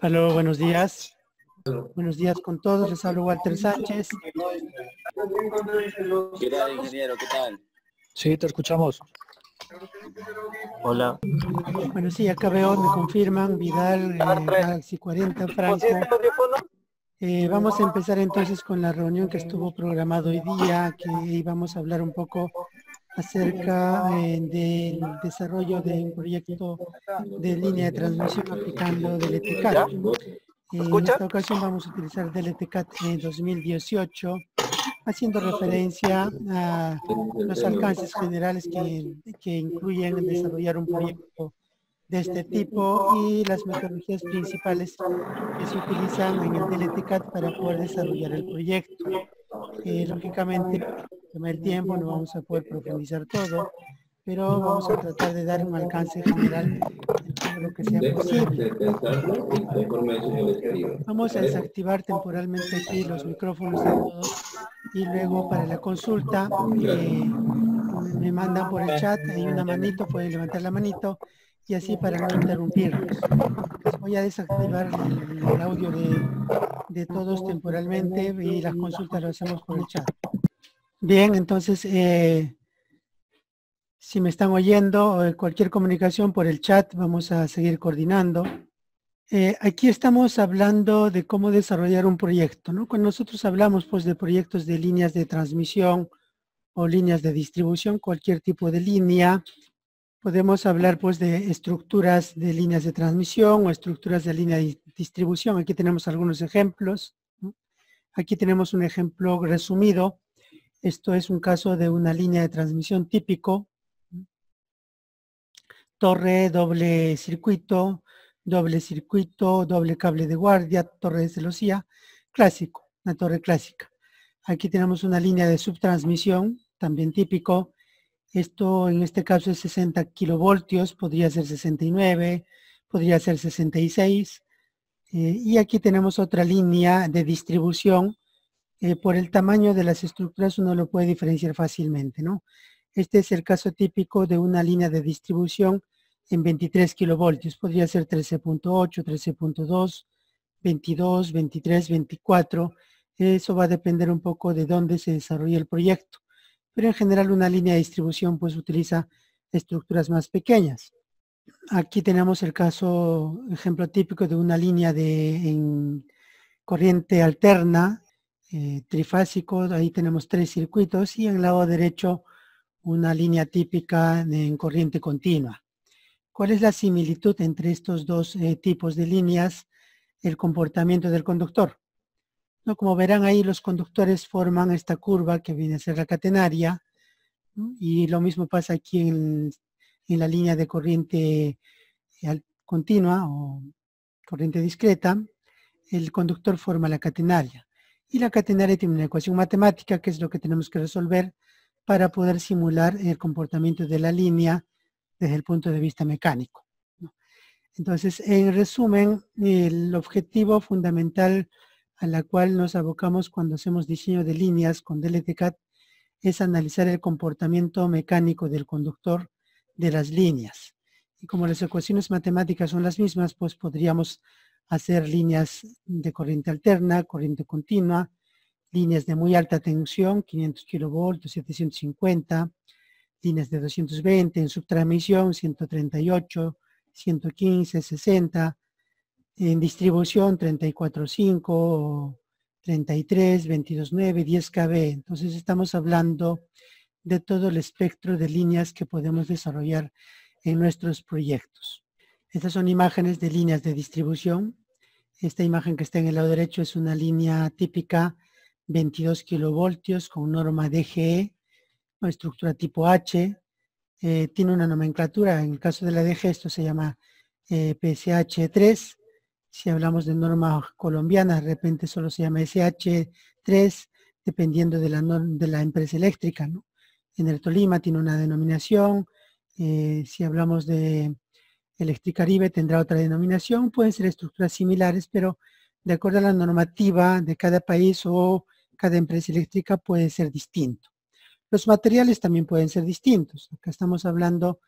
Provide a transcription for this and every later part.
Aló, buenos días. Buenos días con todos. Les hablo Walter Sánchez. ¿Qué tal, ingeniero? ¿Qué tal? Sí, te escuchamos. Hola. Bueno, sí, acá veo, me confirman, Vidal, eh, Galaxy 40, Franco. Eh, vamos a empezar entonces con la reunión que estuvo programado hoy día, que íbamos a hablar un poco acerca eh, del desarrollo de un proyecto de línea de transmisión aplicando del ETCAT. en esta ocasión vamos a utilizar en 2018, haciendo referencia a los alcances generales que, que incluyen desarrollar un proyecto de este tipo y las metodologías principales que se utilizan en el DLTCAT para poder desarrollar el proyecto. Eh, lógicamente, toma el tiempo, no vamos a poder profundizar todo, pero vamos a tratar de dar un alcance general en todo lo que sea posible. Vamos a desactivar temporalmente aquí los micrófonos de todos y luego para la consulta eh, me mandan por el chat, hay una manito, pueden levantar la manito y así para no interrumpirlos. voy a desactivar el, audio de, todos temporalmente y las consultas las hacemos por el chat. Bien, entonces, eh, si me están oyendo, eh, cualquier comunicación por el chat, vamos a seguir coordinando. Eh, aquí estamos hablando de cómo desarrollar un proyecto, ¿no? Cuando nosotros hablamos pues de proyectos de líneas de transmisión o líneas de distribución, cualquier tipo de línea, Podemos hablar pues de estructuras de líneas de transmisión o estructuras de línea de distribución. Aquí tenemos algunos ejemplos. Aquí tenemos un ejemplo resumido. Esto es un caso de una línea de transmisión típico. Torre, doble circuito, doble circuito, doble cable de guardia, torre de celosía, clásico, una torre clásica. Aquí tenemos una línea de subtransmisión, también típico, esto en este caso es 60 kilovoltios, podría ser 69, podría ser 66. Eh, y aquí tenemos otra línea de distribución. Eh, por el tamaño de las estructuras uno lo puede diferenciar fácilmente, ¿no? Este es el caso típico de una línea de distribución en 23 kilovoltios. Podría ser 13.8, 13.2, 22, 23, 24. Eso va a depender un poco de dónde se desarrolla el proyecto pero en general una línea de distribución pues utiliza estructuras más pequeñas. Aquí tenemos el caso, ejemplo típico de una línea de corriente alterna, eh, trifásico, ahí tenemos tres circuitos y en el lado derecho una línea típica en corriente continua. ¿Cuál es la similitud entre estos dos eh, tipos de líneas? El comportamiento del conductor. Como verán ahí, los conductores forman esta curva que viene a ser la catenaria. Y lo mismo pasa aquí en, la línea de corriente eh, continua o corriente discreta. El conductor forma la catenaria. Y la catenaria tiene una ecuación matemática que es lo que tenemos que resolver para poder simular el comportamiento de la línea desde el punto de vista mecánico. Entonces, en resumen, el objetivo fundamental a la cual nos abocamos cuando hacemos diseño de líneas con DLTCAT es analizar el comportamiento mecánico del conductor de las líneas. Y como las ecuaciones matemáticas son las mismas, pues podríamos hacer líneas de corriente alterna, corriente continua, líneas de muy alta tensión, 500 kilovoltios, 750, líneas de 220 en subtransmisión, 138, 115, 60, en distribución 34.5, 33, 22.9, 10 KB. Entonces estamos hablando de todo el espectro de líneas que podemos desarrollar en nuestros proyectos. Estas son imágenes de líneas de distribución. Esta imagen que está en el lado derecho es una línea típica 22 kilovoltios con norma DGE, una estructura tipo H. Eh, tiene una nomenclatura, en el caso de la DG esto se llama eh, PSH3 si hablamos de norma colombiana, de repente solo se llama SH3, dependiendo de la, de la empresa eléctrica. En Tolima tiene una denominación. Eh, si hablamos de Electricaribe tendrá otra denominación. Pueden ser estructuras similares, pero de acuerdo a la normativa de cada país o cada empresa eléctrica puede ser distinto. Los materiales también pueden ser distintos. Acá estamos hablando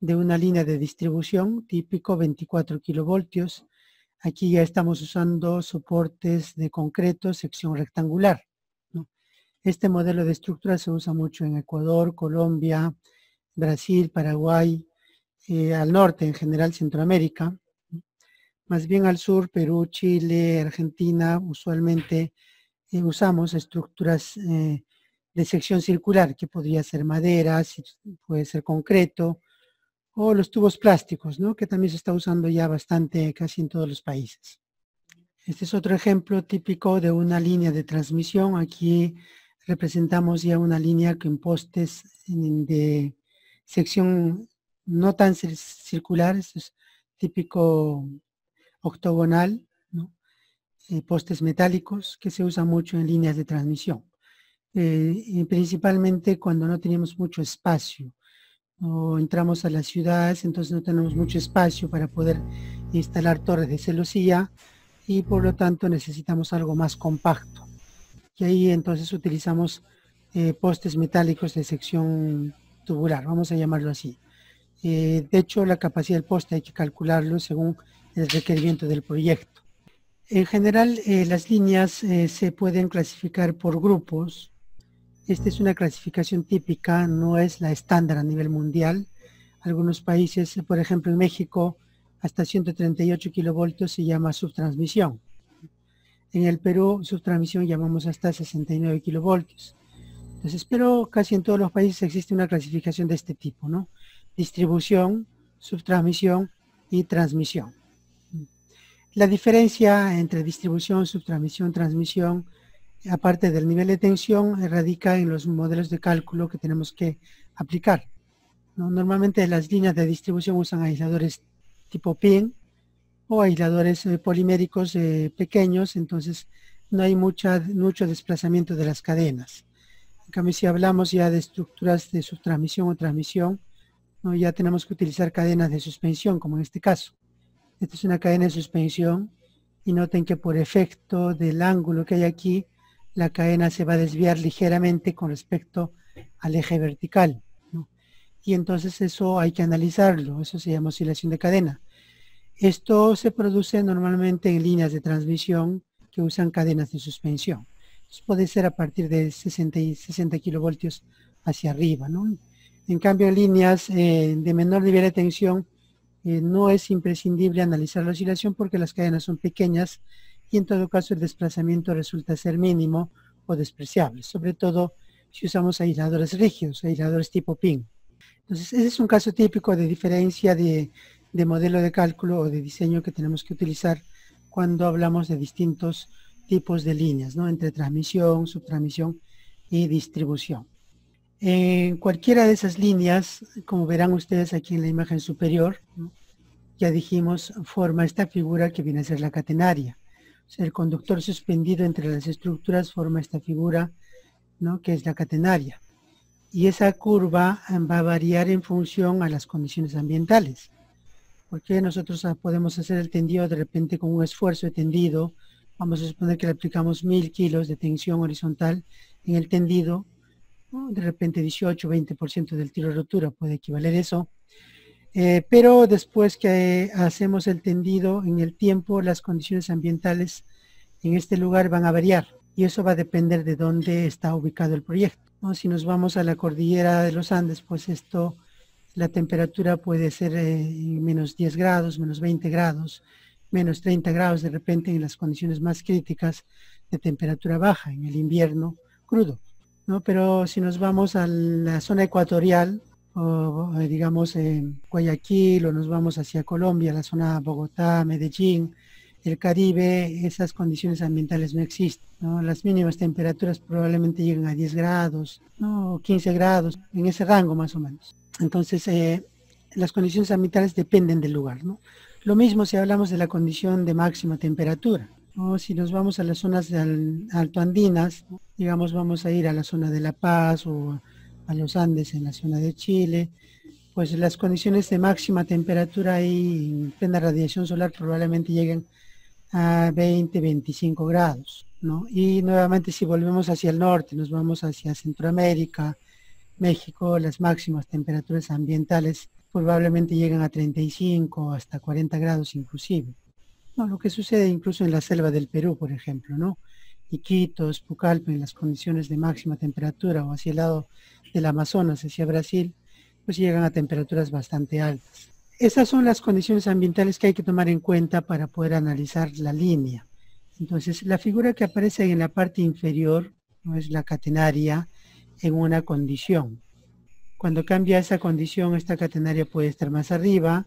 de una línea de distribución típico 24 kilovoltios Aquí ya estamos usando soportes de concreto, sección rectangular. Este modelo de estructura se usa mucho en Ecuador, Colombia, Brasil, Paraguay, eh, al norte en general Centroamérica. Más bien al sur, Perú, Chile, Argentina, usualmente eh, usamos estructuras eh, de sección circular, que podría ser madera, puede ser concreto, o los tubos plásticos, ¿no? que también se está usando ya bastante casi en todos los países. Este es otro ejemplo típico de una línea de transmisión. Aquí representamos ya una línea con postes de sección no tan circular, es típico octogonal, eh, postes metálicos que se usan mucho en líneas de transmisión. Eh, principalmente cuando no tenemos mucho espacio o entramos a las ciudades, entonces no tenemos mucho espacio para poder instalar torres de celosía y por lo tanto necesitamos algo más compacto y ahí entonces utilizamos eh, postes metálicos de sección tubular, vamos a llamarlo así. Eh, de hecho, la capacidad del poste hay que calcularlo según el requerimiento del proyecto. En general, eh, las líneas se pueden clasificar por grupos. Esta es una clasificación típica, no es la estándar a nivel mundial. Algunos países, por ejemplo en México, hasta 138 kilovoltios se llama subtransmisión. En el Perú, su transmisión llamamos hasta 69 kilovoltios. Entonces, pero casi en todos los países existe una clasificación de este tipo, ¿no? Distribución, subtransmisión y transmisión. La diferencia entre distribución, subtransmisión, transmisión, aparte del nivel de tensión, radica en los modelos de cálculo que tenemos que aplicar. Normalmente las líneas de distribución usan aisladores tipo PIN, o aisladores eh, poliméricos eh, pequeños, entonces no hay mucho desplazamiento de las cadenas. En cambio, si hablamos ya de estructuras de subtransmisión o transmisión, ya tenemos que utilizar cadenas de suspensión, como en este caso. Esta es una cadena de suspensión y noten que por efecto del ángulo que hay aquí, la cadena se va a desviar ligeramente con respecto al eje vertical. Y entonces eso hay que analizarlo, eso se llama oscilación de cadena. Esto se produce normalmente en líneas de transmisión que usan cadenas de suspensión. puede ser a partir de 60, y 60 kilovoltios hacia arriba. En cambio, en líneas eh, de menor nivel de tensión, eh, no es imprescindible analizar la oscilación porque las cadenas son pequeñas y en todo caso el desplazamiento resulta ser mínimo o despreciable, sobre todo si usamos aisladores rígidos, aisladores tipo PIN. Entonces, ese es un caso típico de diferencia de de modelo de cálculo o de diseño que tenemos que utilizar cuando hablamos de distintos tipos de líneas, ¿no? entre transmisión, subtransmisión y distribución. En cualquiera de esas líneas, como verán ustedes aquí en la imagen superior, ya dijimos, forma esta figura que viene a ser la catenaria. El conductor suspendido entre las estructuras forma esta figura, ¿no? que es la catenaria. Y esa curva va a variar en función a las condiciones ambientales porque nosotros ah, podemos hacer el tendido de repente con un esfuerzo de tendido. Vamos a suponer que le aplicamos mil kilos de tensión horizontal en el tendido. De repente 18, 20% del tiro de rotura puede equivaler eso. Eh, pero después que hacemos el tendido en el tiempo, las condiciones ambientales en este lugar van a variar y eso va a depender de dónde está ubicado el proyecto. Si nos vamos a la cordillera de los Andes, pues esto la temperatura puede ser eh, menos 10 grados, menos 20 grados, menos 30 grados de repente en las condiciones más críticas de temperatura baja, en el invierno crudo. Pero si nos vamos a la zona ecuatorial, o digamos en Guayaquil, o nos vamos hacia Colombia, la zona Bogotá, Medellín, el Caribe, esas condiciones ambientales no existen. Las mínimas temperaturas probablemente lleguen a 10 grados, ¿no? 15 grados, en ese rango más o menos. Entonces, eh, las condiciones ambientales dependen del lugar. ¿no? Lo mismo si hablamos de la condición de máxima temperatura. o Si nos vamos a las zonas altoandinas, digamos vamos a ir a la zona de La Paz o a los Andes en la zona de Chile, pues las condiciones de máxima temperatura y en plena radiación solar probablemente lleguen a 20, 25 grados. ¿no? Y nuevamente si volvemos hacia el norte, nos vamos hacia Centroamérica, México las máximas temperaturas ambientales probablemente llegan a 35 hasta 40 grados inclusive. No, lo que sucede incluso en la selva del Perú, por ejemplo, ¿no? Iquitos, Pucallpa, en las condiciones de máxima temperatura o hacia el lado del Amazonas, hacia Brasil, pues llegan a temperaturas bastante altas. Esas son las condiciones ambientales que hay que tomar en cuenta para poder analizar la línea. Entonces, la figura que aparece en la parte inferior no es la catenaria en una condición. Cuando cambia esa condición, esta catenaria puede estar más arriba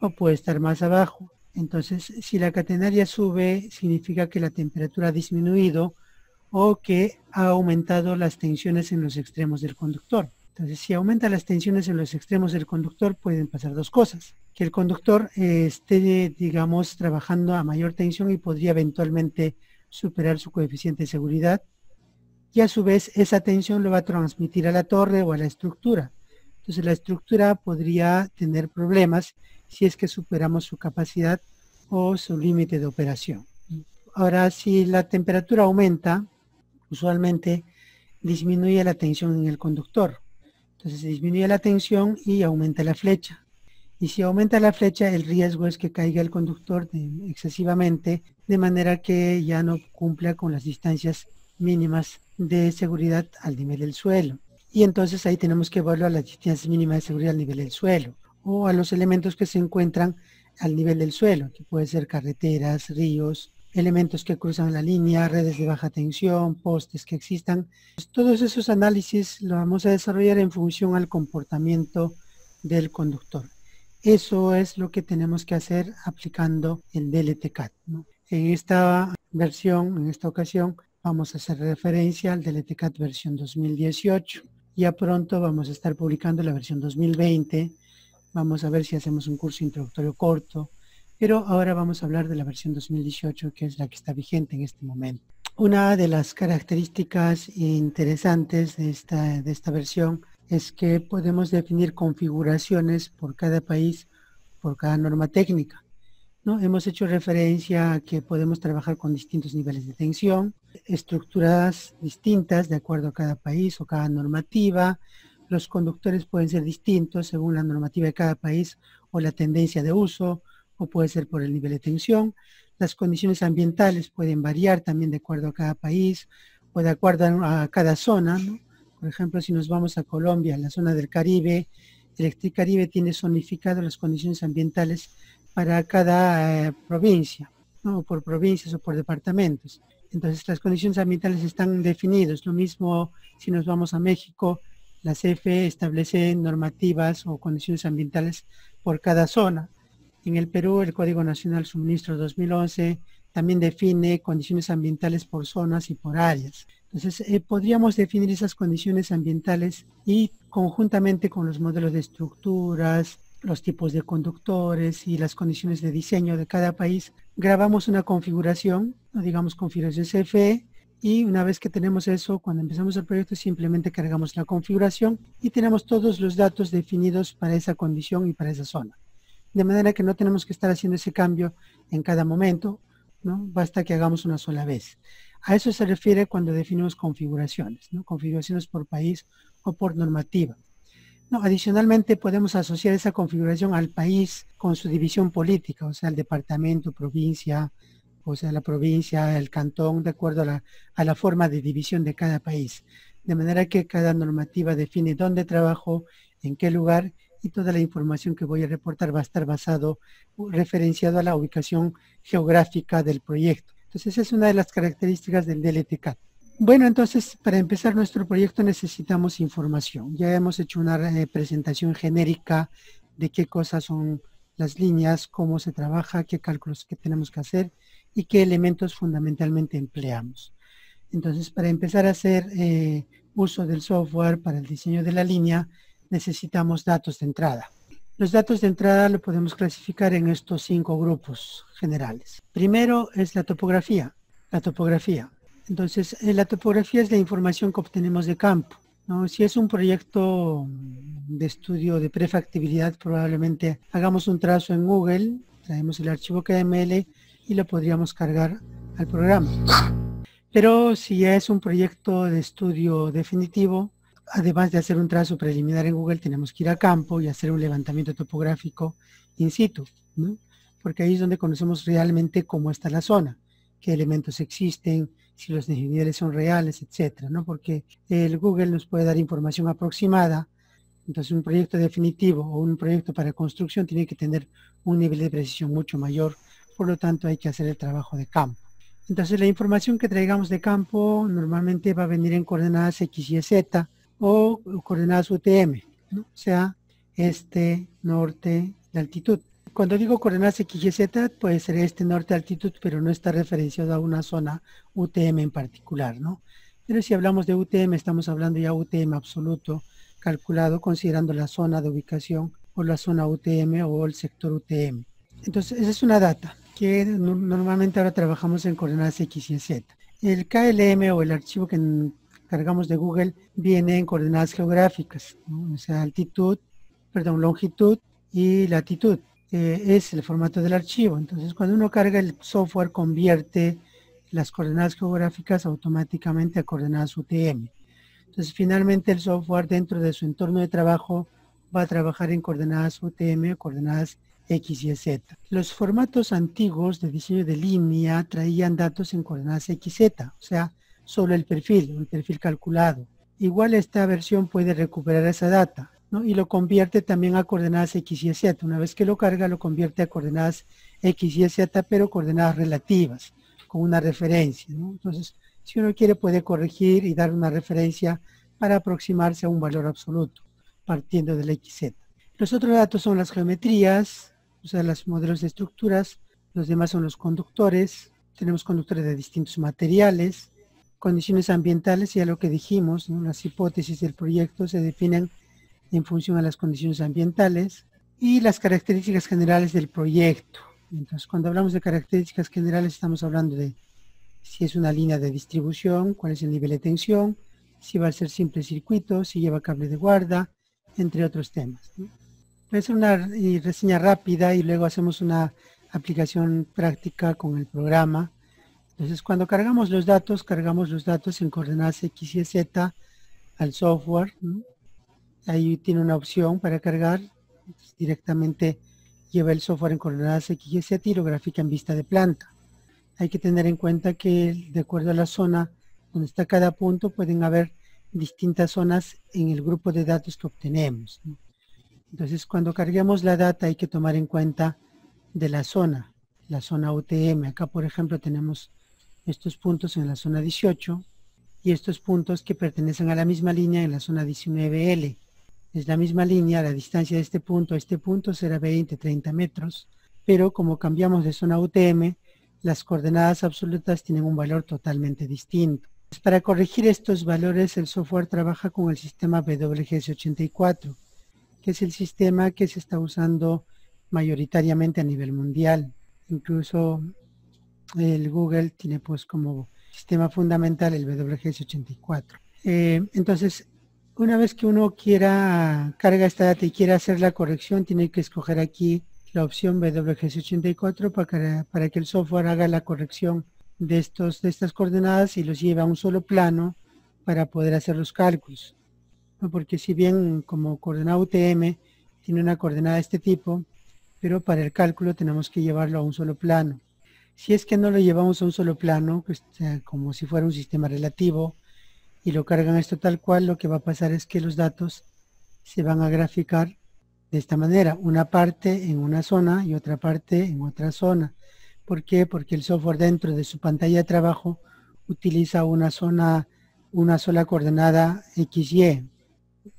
o puede estar más abajo. Entonces, si la catenaria sube, significa que la temperatura ha disminuido o que ha aumentado las tensiones en los extremos del conductor. Entonces, si aumenta las tensiones en los extremos del conductor, pueden pasar dos cosas. Que el conductor eh, esté, digamos, trabajando a mayor tensión y podría eventualmente superar su coeficiente de seguridad. Y a su vez, esa tensión lo va a transmitir a la torre o a la estructura. Entonces, la estructura podría tener problemas si es que superamos su capacidad o su límite de operación. Ahora, si la temperatura aumenta, usualmente disminuye la tensión en el conductor entonces se disminuye la tensión y aumenta la flecha. Y si aumenta la flecha, el riesgo es que caiga el conductor excesivamente, de manera que ya no cumpla con las distancias mínimas de seguridad al nivel del suelo. Y entonces ahí tenemos que evaluar las distancias mínimas de seguridad al nivel del suelo o a los elementos que se encuentran al nivel del suelo, que puede ser carreteras, ríos, elementos que cruzan la línea, redes de baja tensión, postes que existan. Pues, todos esos análisis los vamos a desarrollar en función al comportamiento del conductor. Eso es lo que tenemos que hacer aplicando el DLTCAT. En esta versión, en esta ocasión, vamos a hacer referencia al DLTCAT versión 2018. Ya pronto vamos a estar publicando la versión 2020. Vamos a ver si hacemos un curso introductorio corto pero ahora vamos a hablar de la versión 2018, que es la que está vigente en este momento. Una de las características interesantes de esta, de esta versión es que podemos definir configuraciones por cada país, por cada norma técnica. ¿no? Hemos hecho referencia a que podemos trabajar con distintos niveles de tensión, estructuras distintas de acuerdo a cada país o cada normativa. Los conductores pueden ser distintos según la normativa de cada país o la tendencia de uso o puede ser por el nivel de tensión. Las condiciones ambientales pueden variar también de acuerdo a cada país o de acuerdo a cada zona. Por ejemplo, si nos vamos a Colombia, la zona del Caribe, Electric Caribe tiene zonificado las condiciones ambientales para cada eh, provincia, ¿no? por provincias o por departamentos. Entonces las condiciones ambientales están definidas. Lo mismo si nos vamos a México, la CFE establece normativas o condiciones ambientales por cada zona. En el Perú, el Código Nacional Suministro 2011 también define condiciones ambientales por zonas y por áreas. Entonces, eh, podríamos definir esas condiciones ambientales y conjuntamente con los modelos de estructuras, los tipos de conductores y las condiciones de diseño de cada país, grabamos una configuración, digamos configuración CFE, y una vez que tenemos eso, cuando empezamos el proyecto simplemente cargamos la configuración y tenemos todos los datos definidos para esa condición y para esa zona de manera que no tenemos que estar haciendo ese cambio en cada momento, ¿no? Basta que hagamos una sola vez. A eso se refiere cuando definimos configuraciones, ¿no? Configuraciones por país o por normativa. No, adicionalmente podemos asociar esa configuración al país con su división política, o sea, el departamento, provincia, o sea, la provincia, el cantón, de acuerdo a la, a la forma de división de cada país. De manera que cada normativa define dónde trabajo, en qué lugar y toda la información que voy a reportar va a estar basado, referenciado a la ubicación geográfica del proyecto. Entonces, es una de las características del DLTCAT. Bueno, entonces, para empezar nuestro proyecto necesitamos información. Ya hemos hecho una eh, presentación genérica de qué cosas son las líneas, cómo se trabaja, qué cálculos que tenemos que hacer y qué elementos fundamentalmente empleamos. Entonces, para empezar a hacer eh, uso del software para el diseño de la línea, necesitamos datos de entrada. Los datos de entrada lo podemos clasificar en estos cinco grupos generales. Primero es la topografía. La topografía. Entonces, eh, la topografía es la información que obtenemos de campo. Si es un proyecto de estudio de prefactibilidad, probablemente hagamos un trazo en Google, traemos el archivo KML y lo podríamos cargar al programa. Pero si es un proyecto de estudio definitivo, además de hacer un trazo preliminar en Google, tenemos que ir a campo y hacer un levantamiento topográfico in situ. porque ahí es donde conocemos realmente cómo está la zona, qué elementos existen, si los niveles son reales, etcétera, ¿no? Porque el Google nos puede dar información aproximada, entonces un proyecto definitivo o un proyecto para construcción tiene que tener un nivel de precisión mucho mayor, por lo tanto hay que hacer el trabajo de campo. Entonces la información que traigamos de campo normalmente va a venir en coordenadas X y Z o coordenadas UTM, ¿no? o sea, este, norte, de altitud. Cuando digo coordenadas X y Z, puede ser este, norte, altitud, pero no está referenciado a una zona UTM en particular, ¿no? Pero si hablamos de UTM, estamos hablando ya UTM absoluto, calculado considerando la zona de ubicación o la zona UTM o el sector UTM. Entonces, esa es una data que normalmente ahora trabajamos en coordenadas X y Z. El KLM o el archivo que cargamos de Google viene en coordenadas geográficas, o sea, altitud, perdón, longitud y latitud. Eh, es el formato del archivo. Entonces, cuando uno carga el software, convierte las coordenadas geográficas automáticamente a coordenadas UTM. Entonces, finalmente el software dentro de su entorno de trabajo va a trabajar en coordenadas UTM coordenadas X y Z. Los formatos antiguos de diseño de línea traían datos en coordenadas XZ, o sea, solo el perfil, el perfil calculado. Igual esta versión puede recuperar esa data ¿no? y lo convierte también a coordenadas X y Z. Una vez que lo carga, lo convierte a coordenadas X y Z, pero coordenadas relativas, con una referencia. Entonces, si uno quiere puede corregir y dar una referencia para aproximarse a un valor absoluto, partiendo del XZ. Los otros datos son las geometrías, o sea, los modelos de estructuras, los demás son los conductores, tenemos conductores de distintos materiales, condiciones ambientales, y a lo que dijimos, las hipótesis del proyecto se definen en función a las condiciones ambientales y las características generales del proyecto. Entonces, cuando hablamos de características generales, estamos hablando de si es una línea de distribución, cuál es el nivel de tensión, si va a ser simple circuito, si lleva cable de guarda, entre otros temas. Hacer una reseña rápida y luego hacemos una aplicación práctica con el programa. Entonces, cuando cargamos los datos, cargamos los datos en coordenadas X y Z al software. Ahí tiene una opción para cargar. directamente lleva el software en coordenadas X y Z y lo grafica en vista de planta hay que tener en cuenta que de acuerdo a la zona donde está cada punto pueden haber distintas zonas en el grupo de datos que obtenemos. Entonces cuando carguemos la data hay que tomar en cuenta de la zona, la zona UTM. Acá por ejemplo tenemos estos puntos en la zona 18 y estos puntos que pertenecen a la misma línea en la zona 19L. Es la misma línea, la distancia de este punto a este punto será 20, 30 metros, pero como cambiamos de zona UTM, las coordenadas absolutas tienen un valor totalmente distinto. Para corregir estos valores, el software trabaja con el sistema WGS84, que es el sistema que se está usando mayoritariamente a nivel mundial. Incluso el Google tiene pues como sistema fundamental el WGS84. Eh, entonces, una vez que uno quiera carga esta data y quiera hacer la corrección, tiene que escoger aquí la opción WGS84 para, para que el software haga la corrección de, estos, de estas coordenadas y los lleve a un solo plano para poder hacer los cálculos. Porque si bien como coordenada UTM tiene una coordenada de este tipo, pero para el cálculo tenemos que llevarlo a un solo plano. Si es que no lo llevamos a un solo plano, pues, como si fuera un sistema relativo, y lo cargan esto tal cual, lo que va a pasar es que los datos se van a graficar de esta manera, una parte en una zona y otra parte en otra zona. ¿Por qué? Porque el software dentro de su pantalla de trabajo utiliza una zona, una sola coordenada XY,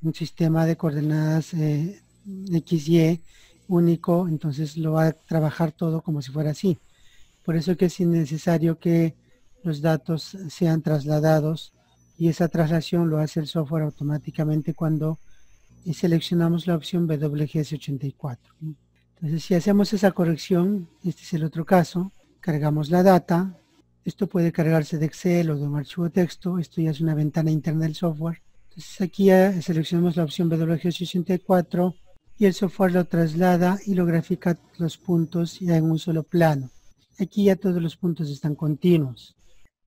un sistema de coordenadas eh, XY único, entonces lo va a trabajar todo como si fuera así. Por eso que es necesario que los datos sean trasladados y esa traslación lo hace el software automáticamente cuando seleccionamos la opción WGS84. Entonces, si hacemos esa corrección, este es el otro caso, cargamos la data, esto puede cargarse de Excel o de un archivo texto, esto ya es una ventana interna del software. Entonces aquí seleccionamos la opción WGS84 y el software lo traslada y lo grafica los puntos ya en un solo plano. Aquí ya todos los puntos están continuos.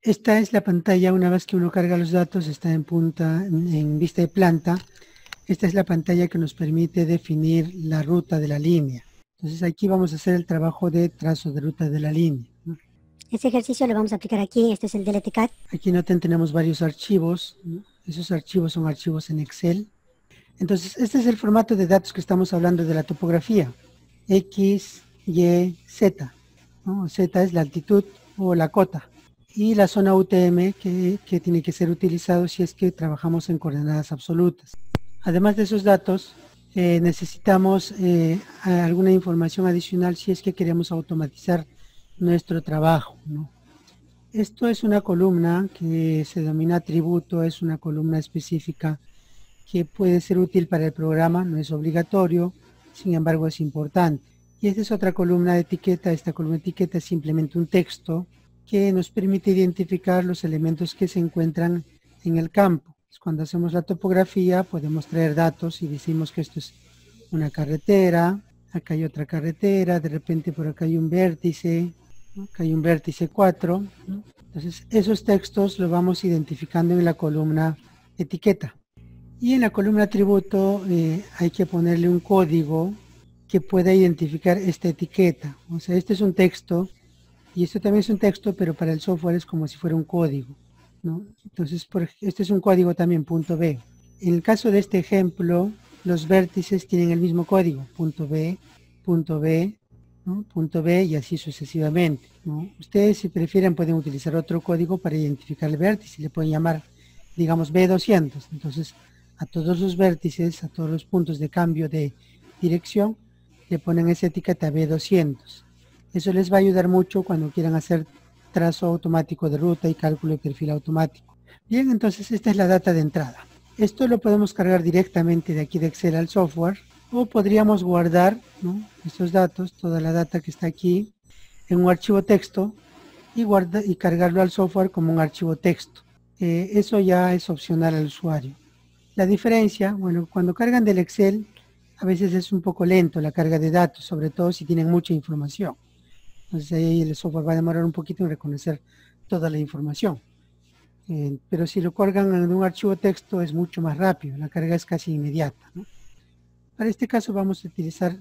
Esta es la pantalla, una vez que uno carga los datos, está en punta, en vista de planta, esta es la pantalla que nos permite definir la ruta de la línea. Entonces aquí vamos a hacer el trabajo de trazo de ruta de la línea. Este ejercicio lo vamos a aplicar aquí, este es el DLTCAD. Aquí noten tenemos varios archivos, esos archivos son archivos en Excel. Entonces este es el formato de datos que estamos hablando de la topografía, X, Y, Z. Z es la altitud o la cota y la zona UTM que, tiene que ser utilizado si es que trabajamos en coordenadas absolutas. Además de esos datos, eh, necesitamos eh, alguna información adicional si es que queremos automatizar nuestro trabajo. Esto es una columna que se denomina atributo, es una columna específica que puede ser útil para el programa, no es obligatorio, sin embargo es importante. Y esta es otra columna de etiqueta, esta columna de etiqueta es simplemente un texto que nos permite identificar los elementos que se encuentran en el campo. Cuando hacemos la topografía podemos traer datos y decimos que esto es una carretera, acá hay otra carretera, de repente por acá hay un vértice, acá hay un vértice 4. Entonces esos textos los vamos identificando en la columna etiqueta. Y en la columna atributo eh, hay que ponerle un código que pueda identificar esta etiqueta. O sea, este es un texto y esto también es un texto, pero para el software es como si fuera un código. Entonces, por, este es un código también, punto B. En el caso de este ejemplo, los vértices tienen el mismo código, punto B, punto B, punto B y así sucesivamente. Ustedes si prefieren pueden utilizar otro código para identificar el vértice, le pueden llamar, digamos, B200. Entonces, a todos los vértices, a todos los puntos de cambio de dirección, le ponen esa etiqueta B200. Eso les va a ayudar mucho cuando quieran hacer trazo automático de ruta y cálculo de perfil automático. Bien, entonces esta es la data de entrada. Esto lo podemos cargar directamente de aquí de Excel al software o podríamos guardar estos datos, toda la data que está aquí, en un archivo texto y, guarda, y cargarlo al software como un archivo texto. Eh, eso ya es opcional al usuario. La diferencia, bueno, cuando cargan del Excel, a veces es un poco lento la carga de datos, sobre todo si tienen mucha información. Entonces ahí el software va a demorar un poquito en reconocer toda la información. Eh, pero si lo cargan en un archivo texto es mucho más rápido, la carga es casi inmediata. Para este caso vamos a utilizar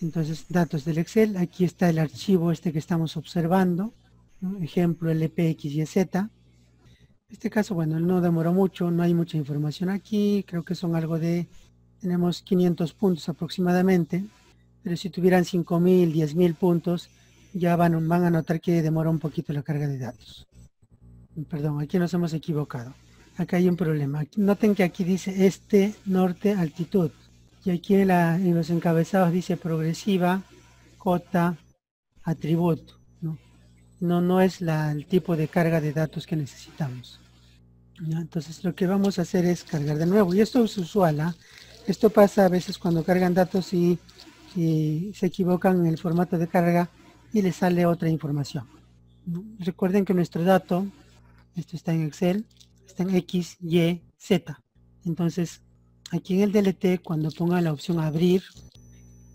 entonces datos del Excel. Aquí está el archivo este que estamos observando, ejemplo LPXYZ. En este caso, bueno, no demoró mucho, no hay mucha información aquí, creo que son algo de, tenemos 500 puntos aproximadamente, pero si tuvieran 5.000, 10.000 puntos, ya van, van a notar que demora un poquito la carga de datos. Perdón, aquí nos hemos equivocado. Acá hay un problema. Noten que aquí dice este norte altitud. Y aquí en, los encabezados dice progresiva, cota, atributo. No, no, no es la, el tipo de carga de datos que necesitamos. Entonces lo que vamos a hacer es cargar de nuevo. Y esto es usual. ¿ah? Esto pasa a veces cuando cargan datos y, se equivocan en el formato de carga y le sale otra información. Recuerden que nuestro dato, esto está en Excel, está en X, Y, Z. Entonces, aquí en el DLT, cuando ponga la opción abrir,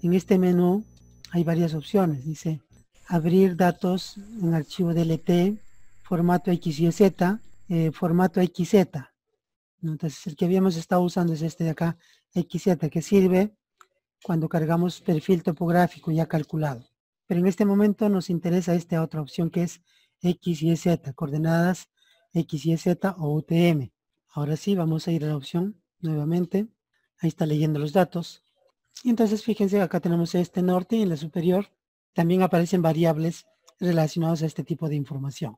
en este menú hay varias opciones. Dice abrir datos en archivo DLT, formato XYZ, eh, formato XZ. Entonces, el que habíamos estado usando es este de acá, XZ, que sirve cuando cargamos perfil topográfico ya calculado. Pero en este momento nos interesa esta otra opción que es X y Z, coordenadas X y Z o UTM. Ahora sí, vamos a ir a la opción nuevamente. Ahí está leyendo los datos. Y entonces fíjense, acá tenemos este norte y en la superior también aparecen variables relacionadas a este tipo de información.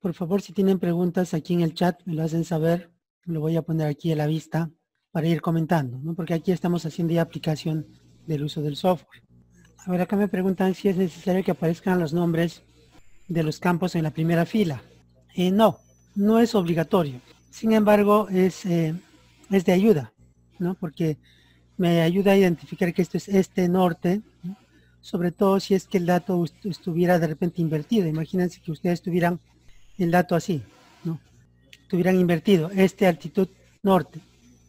Por favor, si tienen preguntas aquí en el chat, me lo hacen saber. Lo voy a poner aquí a la vista para ir comentando, ¿no? porque aquí estamos haciendo ya aplicación del uso del software. A ver, acá me preguntan si es necesario que aparezcan los nombres de los campos en la primera fila. Eh, no, no es obligatorio. Sin embargo, es, eh, es de ayuda, ¿no? Porque me ayuda a identificar que esto es este norte, sobre todo si es que el dato estuviera de repente invertido. Imagínense que ustedes tuvieran el dato así. Tuvieran invertido, este altitud norte.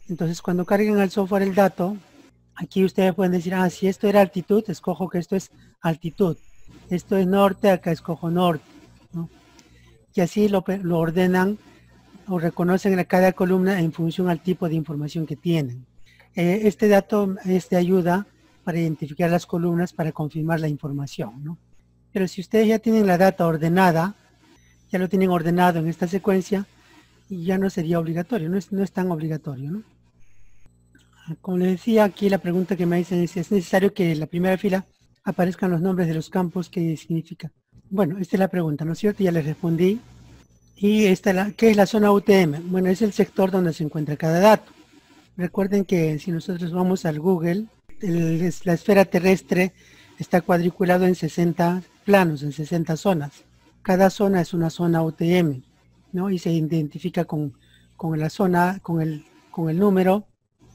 Entonces, cuando carguen al software el dato, Aquí ustedes pueden decir, ah, si esto era altitud, escojo que esto es altitud. Esto es norte, acá escojo norte. Y así lo, ordenan o reconocen a cada columna en función al tipo de información que tienen. Eh, este dato es de ayuda para identificar las columnas para confirmar la información, ¿no? Pero si ustedes ya tienen la data ordenada, ya lo tienen ordenado en esta secuencia, ya no sería obligatorio, no es, no es tan obligatorio, ¿no? Como les decía, aquí la pregunta que me dicen es, ¿es necesario que en la primera fila aparezcan los nombres de los campos? ¿Qué significa? Bueno, esta es la pregunta, ¿no es cierto? Ya les respondí. Y esta, la, ¿qué es la zona UTM? Bueno, es el sector donde se encuentra cada dato. Recuerden que si nosotros vamos al Google, la esfera terrestre está cuadriculado en 60 planos, en 60 zonas. Cada zona es una zona UTM, ¿no? Y se identifica con, con la zona, con el, con el número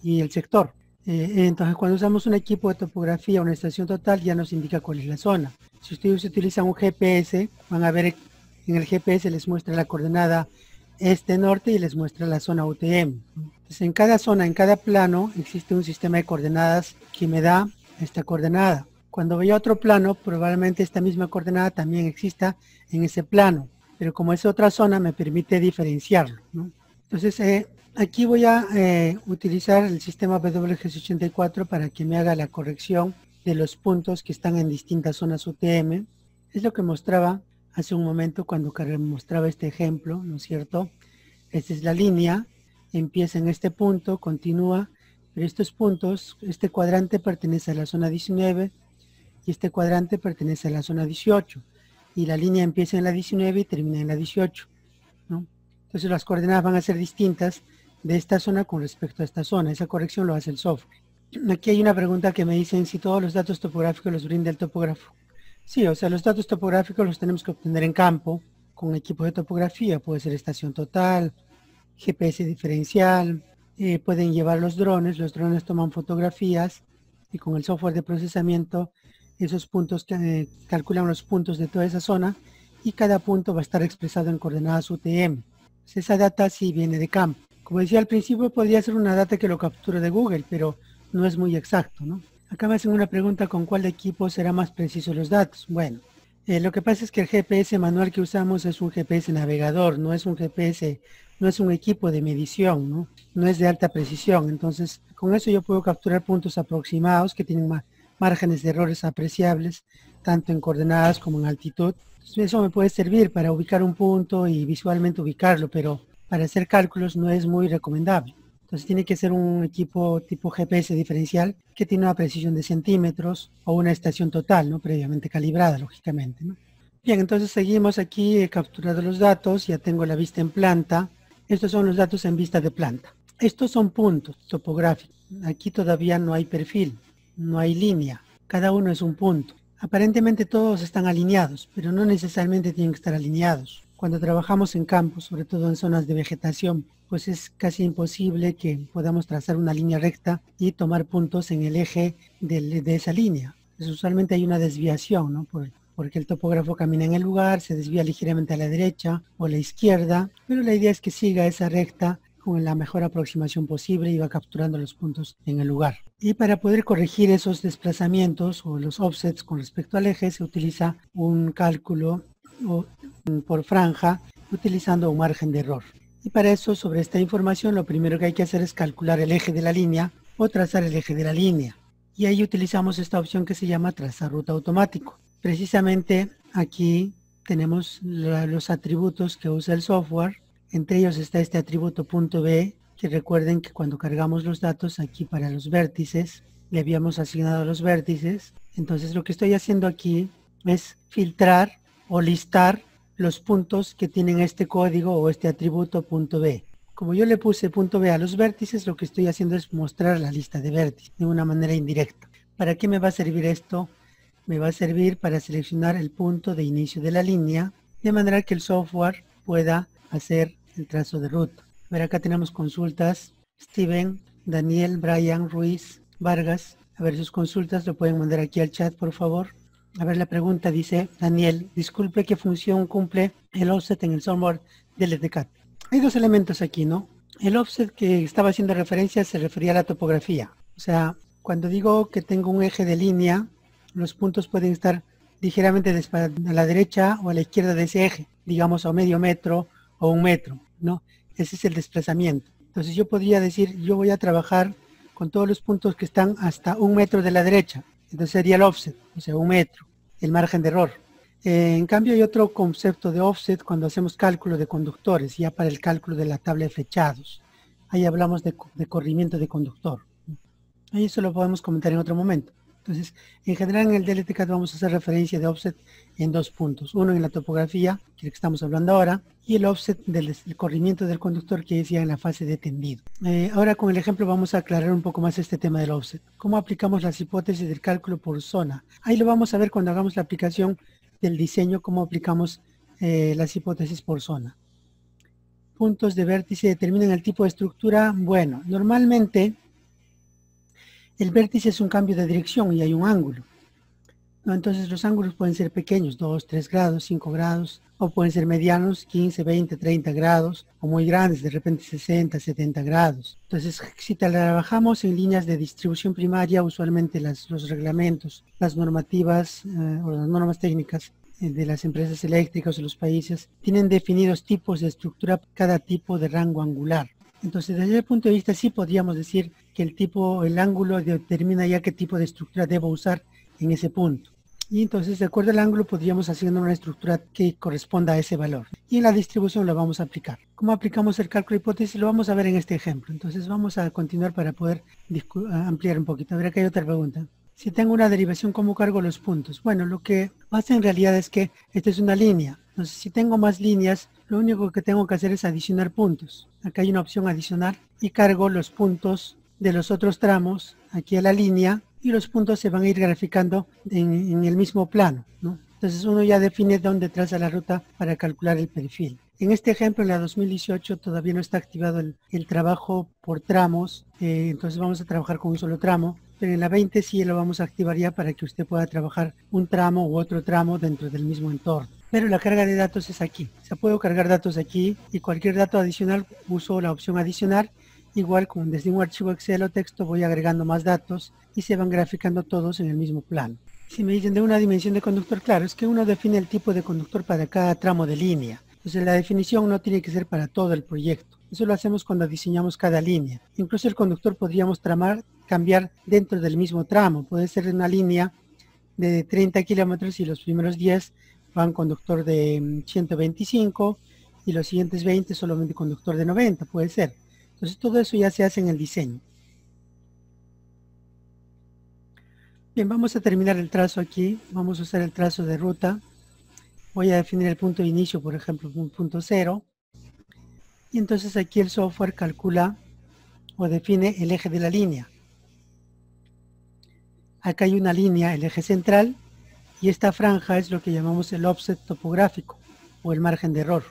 y el sector. Eh, entonces, cuando usamos un equipo de topografía, una estación total, ya nos indica cuál es la zona. Si ustedes utilizan un GPS, van a ver en el GPS les muestra la coordenada este-norte y les muestra la zona UTM. Entonces, en cada zona, en cada plano, existe un sistema de coordenadas que me da esta coordenada. Cuando voy a otro plano, probablemente esta misma coordenada también exista en ese plano, pero como es otra zona, me permite diferenciarlo. Entonces, eh, Aquí voy a eh, utilizar el sistema WGS84 para que me haga la corrección de los puntos que están en distintas zonas UTM. Es lo que mostraba hace un momento cuando mostraba este ejemplo, ¿no es cierto? Esta es la línea, empieza en este punto, continúa, pero estos puntos, este cuadrante pertenece a la zona 19 y este cuadrante pertenece a la zona 18 y la línea empieza en la 19 y termina en la 18, ¿no? Entonces las coordenadas van a ser distintas de esta zona con respecto a esta zona. Esa corrección lo hace el software. Aquí hay una pregunta que me dicen si todos los datos topográficos los brinda el topógrafo. Sí, o sea, los datos topográficos los tenemos que obtener en campo con equipo de topografía. Puede ser estación total, GPS diferencial, eh, pueden llevar los drones. Los drones toman fotografías y con el software de procesamiento esos puntos eh, calculan los puntos de toda esa zona y cada punto va a estar expresado en coordenadas UTM. Esa data sí viene de campo. Como decía al principio, podría ser una data que lo capture de Google, pero no es muy exacto, ¿no? Acá me hacen una pregunta con cuál equipo será más preciso los datos. Bueno, eh, lo que pasa es que el GPS manual que usamos es un GPS navegador, no es un GPS, no es un equipo de medición, ¿no? No es de alta precisión. Entonces, con eso yo puedo capturar puntos aproximados que tienen márgenes de errores apreciables, tanto en coordenadas como en altitud. eso me puede servir para ubicar un punto y visualmente ubicarlo, pero para hacer cálculos no es muy recomendable. Entonces tiene que ser un equipo tipo GPS diferencial que tiene una precisión de centímetros o una estación total, ¿no? previamente calibrada, lógicamente. Bien, entonces seguimos aquí, he capturado los datos, ya tengo la vista en planta. Estos son los datos en vista de planta. Estos son puntos topográficos. Aquí todavía no hay perfil, no hay línea. Cada uno es un punto. Aparentemente todos están alineados, pero no necesariamente tienen que estar alineados. Cuando trabajamos en campo, sobre todo en zonas de vegetación, pues es casi imposible que podamos trazar una línea recta y tomar puntos en el eje de, esa línea. Pues usualmente hay una desviación, ¿no? porque el topógrafo camina en el lugar, se desvía ligeramente a la derecha o a la izquierda, pero la idea es que siga esa recta con la mejor aproximación posible y va capturando los puntos en el lugar. Y para poder corregir esos desplazamientos o los offsets con respecto al eje se utiliza un cálculo por franja utilizando un margen de error. Y para eso, sobre esta información, lo primero que hay que hacer es calcular el eje de la línea o trazar el eje de la línea. Y ahí utilizamos esta opción que se llama trazar ruta automático. Precisamente aquí tenemos los atributos que usa el software. Entre ellos está este atributo .b, que recuerden que cuando cargamos los datos aquí para los vértices, le habíamos asignado los vértices. Entonces lo que estoy haciendo aquí es filtrar o listar los puntos que tienen este código o este atributo .b. Como yo le puse punto .b a los vértices, lo que estoy haciendo es mostrar la lista de vértices de una manera indirecta. ¿Para qué me va a servir esto? Me va a servir para seleccionar el punto de inicio de la línea, de manera que el software pueda hacer el trazo de ruta. A ver, acá tenemos consultas. Steven, Daniel, Brian, Ruiz, Vargas. A ver sus consultas, lo pueden mandar aquí al chat, por favor. A ver, la pregunta dice, Daniel, disculpe, ¿qué función cumple el offset en el software del ETCAT? Hay dos elementos aquí, ¿no? El offset que estaba haciendo referencia se refería a la topografía. O sea, cuando digo que tengo un eje de línea, los puntos pueden estar ligeramente a la derecha o a la izquierda de ese eje, digamos a medio metro o un metro, ¿no? Ese es el desplazamiento. Entonces yo podría decir, yo voy a trabajar con todos los puntos que están hasta un metro de la derecha. Entonces sería el offset, o sea, un metro, el margen de error. Eh, en cambio hay otro concepto de offset cuando hacemos cálculo de conductores, ya para el cálculo de la tabla de flechados. Ahí hablamos de, de corrimiento de conductor. Ahí eso lo podemos comentar en otro momento. Entonces, en general en el DLTCAD vamos a hacer referencia de offset en dos puntos. Uno en la topografía, que es que estamos hablando ahora, y el offset del, corrimiento del conductor que ya en la fase de tendido. Eh, ahora con el ejemplo vamos a aclarar un poco más este tema del offset. ¿Cómo aplicamos las hipótesis del cálculo por zona? Ahí lo vamos a ver cuando hagamos la aplicación del diseño, cómo aplicamos eh, las hipótesis por zona. Puntos de vértice determinan el tipo de estructura. Bueno, normalmente el vértice es un cambio de dirección y hay un ángulo. Entonces los ángulos pueden ser pequeños, 2, 3 grados, 5 grados, o pueden ser medianos, 15, 20, 30 grados, o muy grandes, de repente 60, 70 grados. Entonces, si trabajamos en líneas de distribución primaria, usualmente los reglamentos, las normativas eh, o las normas técnicas eh, de las empresas eléctricas o los países tienen definidos tipos de estructura, cada tipo de rango angular. Entonces, desde ese punto de vista, sí podríamos decir que el tipo, el ángulo determina ya qué tipo de estructura debo usar en ese punto. Y entonces, de acuerdo al ángulo, podríamos hacer una estructura que corresponda a ese valor. Y en la distribución lo vamos a aplicar. ¿Cómo aplicamos el cálculo de hipótesis? Lo vamos a ver en este ejemplo. Entonces, vamos a continuar para poder ampliar un poquito. A ver, acá hay otra pregunta. Si tengo una derivación, ¿cómo cargo los puntos? Bueno, lo que pasa en realidad es que esta es una línea. Entonces, si tengo más líneas, lo único que tengo que hacer es adicionar puntos. Acá hay una opción adicionar y cargo los puntos de los otros tramos aquí a la línea y los puntos se van a ir graficando en, el mismo plano. Entonces uno ya define dónde traza la ruta para calcular el perfil. En este ejemplo, en la 2018, todavía no está activado el, trabajo por tramos, eh, entonces vamos a trabajar con un solo tramo, en la 20 sí lo vamos a activar ya para que usted pueda trabajar un tramo u otro tramo dentro del mismo entorno pero la carga de datos es aquí. Se puede cargar datos aquí y cualquier dato adicional uso la opción adicionar. Igual como desde un archivo Excel o texto voy agregando más datos y se van graficando todos en el mismo plano. Si me dicen de una dimensión de conductor, claro, es que uno define el tipo de conductor para cada tramo de línea. Entonces la definición no tiene que ser para todo el proyecto. Eso lo hacemos cuando diseñamos cada línea. Incluso el conductor podríamos tramar, cambiar dentro del mismo tramo. Puede ser una línea de 30 kilómetros y los primeros 10 van conductor de 125 mm, y los siguientes 20 solamente conductor de 90, puede ser. Entonces todo eso ya se hace en el diseño. Bien, vamos a terminar el trazo aquí. Vamos a usar el trazo de ruta. Voy a definir el punto de inicio, por ejemplo, un punto cero. Y entonces aquí el software calcula o define el eje de la línea. Acá hay una línea, el eje central, y esta franja es lo que llamamos el offset topográfico o el margen de error.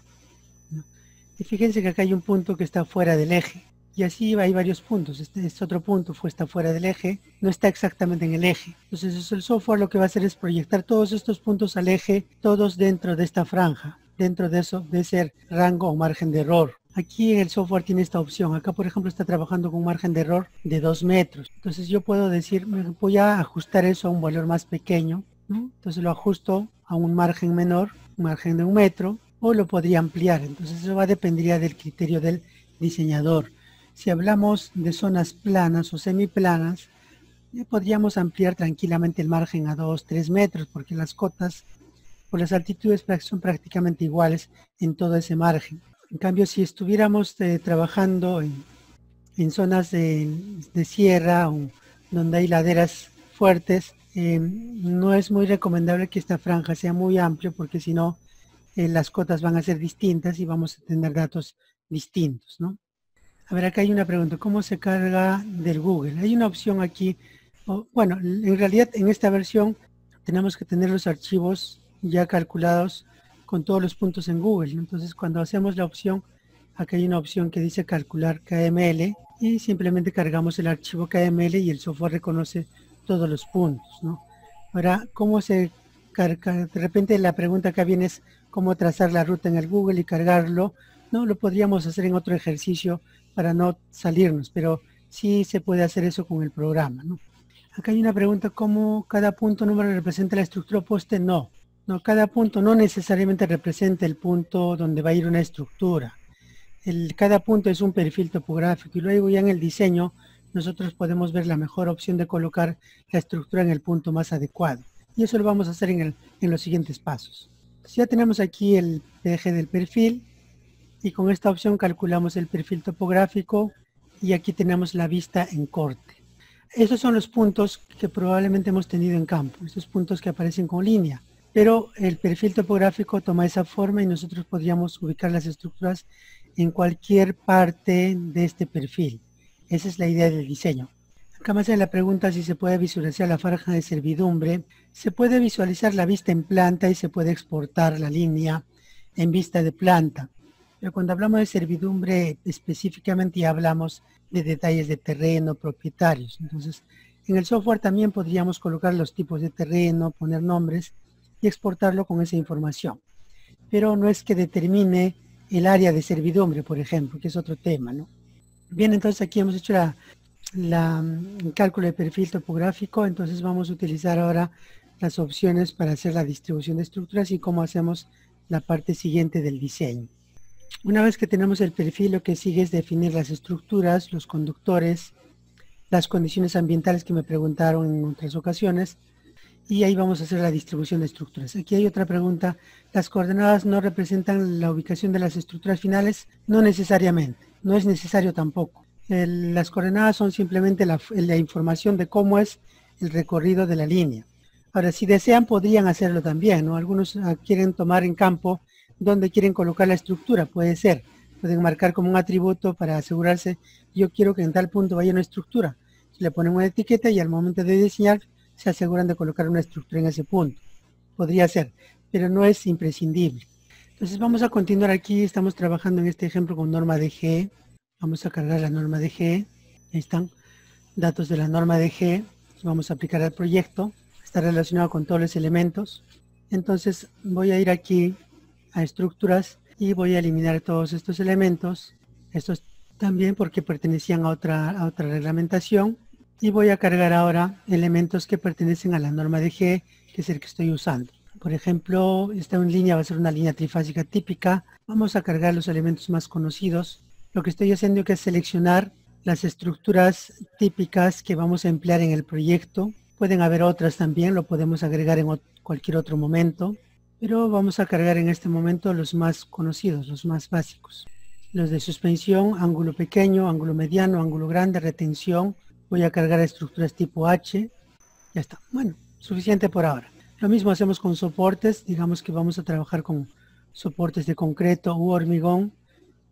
Y fíjense que acá hay un punto que está fuera del eje. Y así hay varios puntos. Este, otro punto fue está fuera del eje, no está exactamente en el eje. Entonces el software lo que va a hacer es proyectar todos estos puntos al eje, todos dentro de esta franja, dentro de eso, de ese rango o margen de error. Aquí el software tiene esta opción. Acá, por ejemplo, está trabajando con un margen de error de 2 metros. Entonces yo puedo decir, voy a ajustar eso a un valor más pequeño entonces lo ajusto a un margen menor, un margen de un metro, o lo podría ampliar. Entonces eso va a dependería del criterio del diseñador. Si hablamos de zonas planas o semiplanas, podríamos ampliar tranquilamente el margen a 2, 3 metros, porque las cotas por las altitudes son prácticamente iguales en todo ese margen. En cambio, si estuviéramos eh, trabajando en, zonas de, de sierra o donde hay laderas fuertes, eh, no es muy recomendable que esta franja sea muy amplia porque si no eh, las cotas van a ser distintas y vamos a tener datos distintos, ¿no? A ver, acá hay una pregunta, ¿cómo se carga del Google? Hay una opción aquí, bueno, en realidad en esta versión tenemos que tener los archivos ya calculados con todos los puntos en Google. Entonces, cuando hacemos la opción, acá hay una opción que dice calcular KML y simplemente cargamos el archivo KML y el software reconoce todos los puntos. Ahora, ¿cómo se carga? De repente la pregunta que viene es cómo trazar la ruta en el Google y cargarlo. No, lo podríamos hacer en otro ejercicio para no salirnos, pero sí se puede hacer eso con el programa, ¿no? Acá hay una pregunta, ¿cómo cada punto número representa la estructura poste? No, cada punto no necesariamente representa el punto donde va a ir una estructura. El, cada punto es un perfil topográfico y luego ya en el diseño nosotros podemos ver la mejor opción de colocar la estructura en el punto más adecuado. Y eso lo vamos a hacer en, en los siguientes pasos. ya tenemos aquí el eje del perfil y con esta opción calculamos el perfil topográfico y aquí tenemos la vista en corte. Esos son los puntos que probablemente hemos tenido en campo, esos puntos que aparecen con línea. Pero el perfil topográfico toma esa forma y nosotros podríamos ubicar las estructuras en cualquier parte de este perfil. Esa es la idea del diseño. Acá me hace la pregunta si se puede visualizar la franja de servidumbre. Se puede visualizar la vista en planta y se puede exportar la línea en vista de planta. Pero cuando hablamos de servidumbre específicamente ya hablamos de detalles de terreno, propietarios. Entonces, en el software también podríamos colocar los tipos de terreno, poner nombres y exportarlo con esa información. Pero no es que determine el área de servidumbre, por ejemplo, que es otro tema, ¿no? Bien, entonces aquí hemos hecho la, la, mm, el cálculo de perfil topográfico, entonces vamos a utilizar ahora las opciones para hacer la distribución de estructuras y cómo hacemos la parte siguiente del diseño. Una vez que tenemos el perfil, lo que sigue es definir las estructuras, los conductores, las condiciones ambientales que me preguntaron en otras ocasiones, y ahí vamos a hacer la distribución de estructuras. Aquí hay otra pregunta. ¿Las coordenadas no representan la ubicación de las estructuras finales? No necesariamente. No es necesario tampoco. las coordenadas son simplemente la, información de cómo es el recorrido de la línea. Ahora, si desean, podrían hacerlo también. ¿no? Algunos ah, quieren tomar en campo dónde quieren colocar la estructura. Puede ser. Pueden marcar como un atributo para asegurarse, yo quiero que en tal punto vaya una estructura. Le ponen una etiqueta y al momento de diseñar se aseguran de colocar una estructura en ese punto. Podría ser, pero no es imprescindible. Entonces vamos a continuar aquí. Estamos trabajando en este ejemplo con norma de G. Vamos a cargar la norma de G. Ahí están datos de la norma de G. Vamos a aplicar al proyecto. Está relacionado con todos los elementos. Entonces voy a ir aquí a estructuras y voy a eliminar todos estos elementos. Estos también porque pertenecían a otra, a otra reglamentación y voy a cargar ahora elementos que pertenecen a la norma de G, que es el que estoy usando. Por ejemplo, esta línea va a ser una línea trifásica típica. Vamos a cargar los elementos más conocidos. Lo que estoy haciendo es seleccionar las estructuras típicas que vamos a emplear en el proyecto. Pueden haber otras también, lo podemos agregar en cualquier otro momento, pero vamos a cargar en este momento los más conocidos, los más básicos. Los de suspensión, ángulo pequeño, ángulo mediano, ángulo grande, retención, Voy a cargar estructuras tipo H. Ya está. Bueno, suficiente por ahora. Lo mismo hacemos con soportes. Digamos que vamos a trabajar con soportes de concreto u hormigón.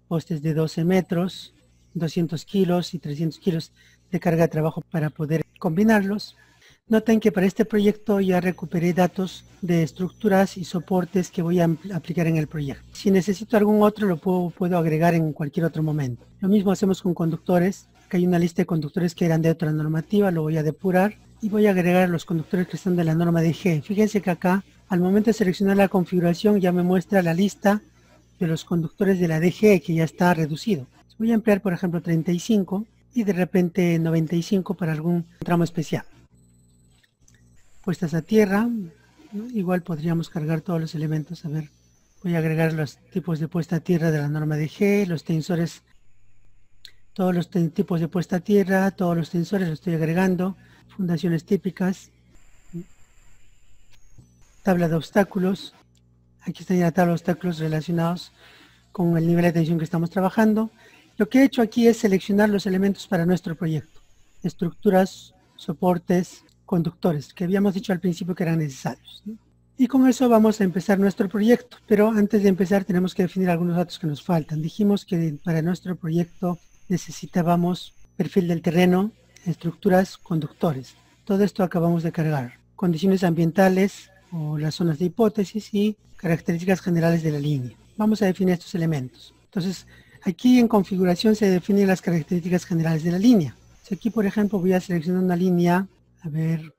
Postes de 12 metros, 200 kilos y 300 kilos de carga de trabajo para poder combinarlos. Noten que para este proyecto ya recuperé datos de estructuras y soportes que voy a aplicar en el proyecto. Si necesito algún otro, lo puedo, puedo agregar en cualquier otro momento. Lo mismo hacemos con conductores que hay una lista de conductores que eran de otra normativa, lo voy a depurar y voy a agregar los conductores que están de la norma de G. Fíjense que acá, al momento de seleccionar la configuración, ya me muestra la lista de los conductores de la DG que ya está reducido. Voy a emplear, por ejemplo, 35 y de repente 95 para algún tramo especial. Puestas a tierra, igual podríamos cargar todos los elementos. A ver, voy a agregar los tipos de puesta a tierra de la norma de G, los tensores todos los tipos de puesta a tierra, todos los tensores los estoy agregando, fundaciones típicas, tabla de obstáculos, aquí está ya la tabla de obstáculos relacionados con el nivel de tensión que estamos trabajando. Lo que he hecho aquí es seleccionar los elementos para nuestro proyecto, estructuras, soportes, conductores, que habíamos dicho al principio que eran necesarios. Y con eso vamos a empezar nuestro proyecto, pero antes de empezar tenemos que definir algunos datos que nos faltan. Dijimos que para nuestro proyecto necesitábamos perfil del terreno, estructuras, conductores. Todo esto acabamos de cargar. Condiciones ambientales o las zonas de hipótesis y características generales de la línea. Vamos a definir estos elementos. Entonces, aquí en configuración se definen las características generales de la línea. Si aquí, por ejemplo, voy a seleccionar una línea, a ver,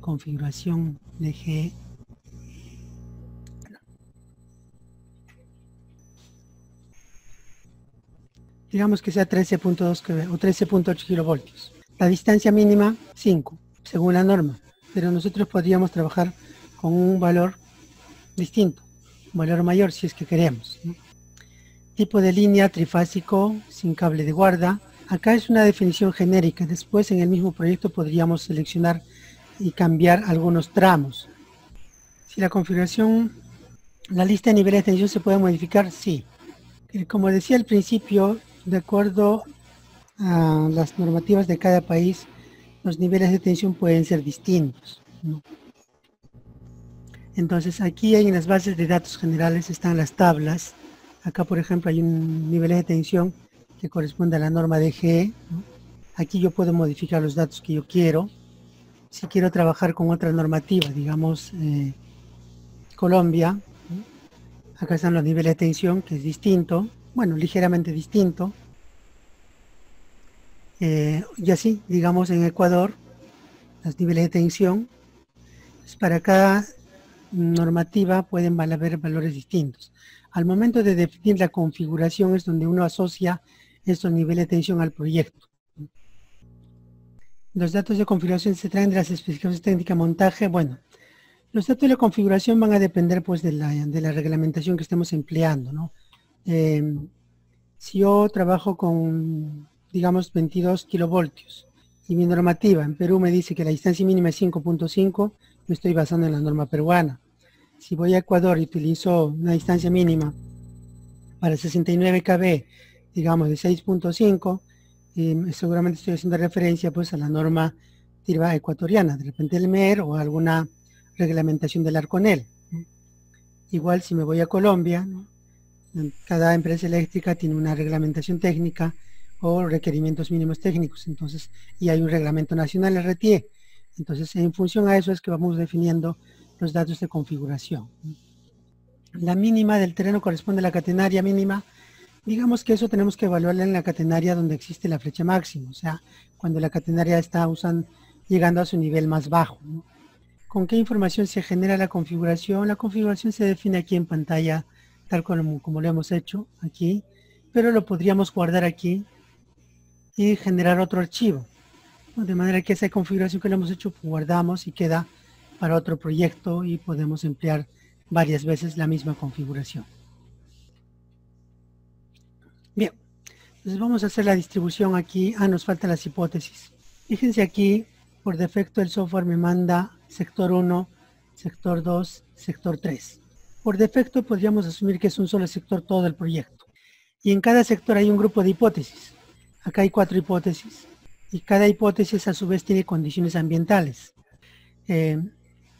configuración de G, digamos que sea 13.2 o 13.8 kilovoltios. La distancia mínima 5, según la norma, pero nosotros podríamos trabajar con un valor distinto, un valor mayor si es que queremos. Tipo de línea trifásico sin cable de guarda, Acá es una definición genérica. Después en el mismo proyecto podríamos seleccionar y cambiar algunos tramos. Si la configuración, la lista de niveles de tensión se puede modificar, sí. Eh, como decía al principio, de acuerdo a las normativas de cada país, los niveles de tensión pueden ser distintos. Entonces aquí en las bases de datos generales están las tablas. Acá por ejemplo hay un nivel de tensión que corresponde a la norma de G. Aquí yo puedo modificar los datos que yo quiero. Si quiero trabajar con otra normativa, digamos eh, Colombia, acá están los niveles de tensión, que es distinto, bueno, ligeramente distinto. Eh, y así, digamos en Ecuador, los niveles de tensión, pues para cada normativa pueden haber valores distintos. Al momento de definir la configuración es donde uno asocia estos niveles de tensión al proyecto. Los datos de configuración se traen de las especificaciones técnicas montaje. Bueno, los datos de la configuración van a depender pues de la, de la reglamentación que estemos empleando. ¿no? Eh, si yo trabajo con, digamos, 22 kilovoltios y mi normativa en Perú me dice que la distancia mínima es 5.5, me estoy basando en la norma peruana. Si voy a Ecuador y utilizo una distancia mínima para 69 kb, digamos de 6.5, y seguramente estoy haciendo referencia pues a la norma ecuatoriana, de repente el MER o alguna reglamentación del ARCONEL. Igual si me voy a Colombia, cada empresa eléctrica tiene una reglamentación técnica o requerimientos mínimos técnicos, entonces, y hay un reglamento nacional RTE. Entonces, en función a eso es que vamos definiendo los datos de configuración. La mínima del terreno corresponde a la catenaria mínima. Digamos que eso tenemos que evaluarla en la catenaria donde existe la flecha máxima, o sea, cuando la catenaria está usando, llegando a su nivel más bajo. ¿Con qué información se genera la configuración? La configuración se define aquí en pantalla, tal como, como lo hemos hecho aquí, pero lo podríamos guardar aquí y generar otro archivo. De manera que esa configuración que lo hemos hecho, guardamos y queda para otro proyecto y podemos emplear varias veces la misma configuración. Bien, entonces vamos a hacer la distribución aquí. Ah, nos faltan las hipótesis. Fíjense aquí, por defecto el software me manda sector 1, sector 2, sector 3. Por defecto podríamos asumir que es un solo sector todo el proyecto. Y en cada sector hay un grupo de hipótesis. Acá hay cuatro hipótesis. Y cada hipótesis a su vez tiene condiciones ambientales. Eh,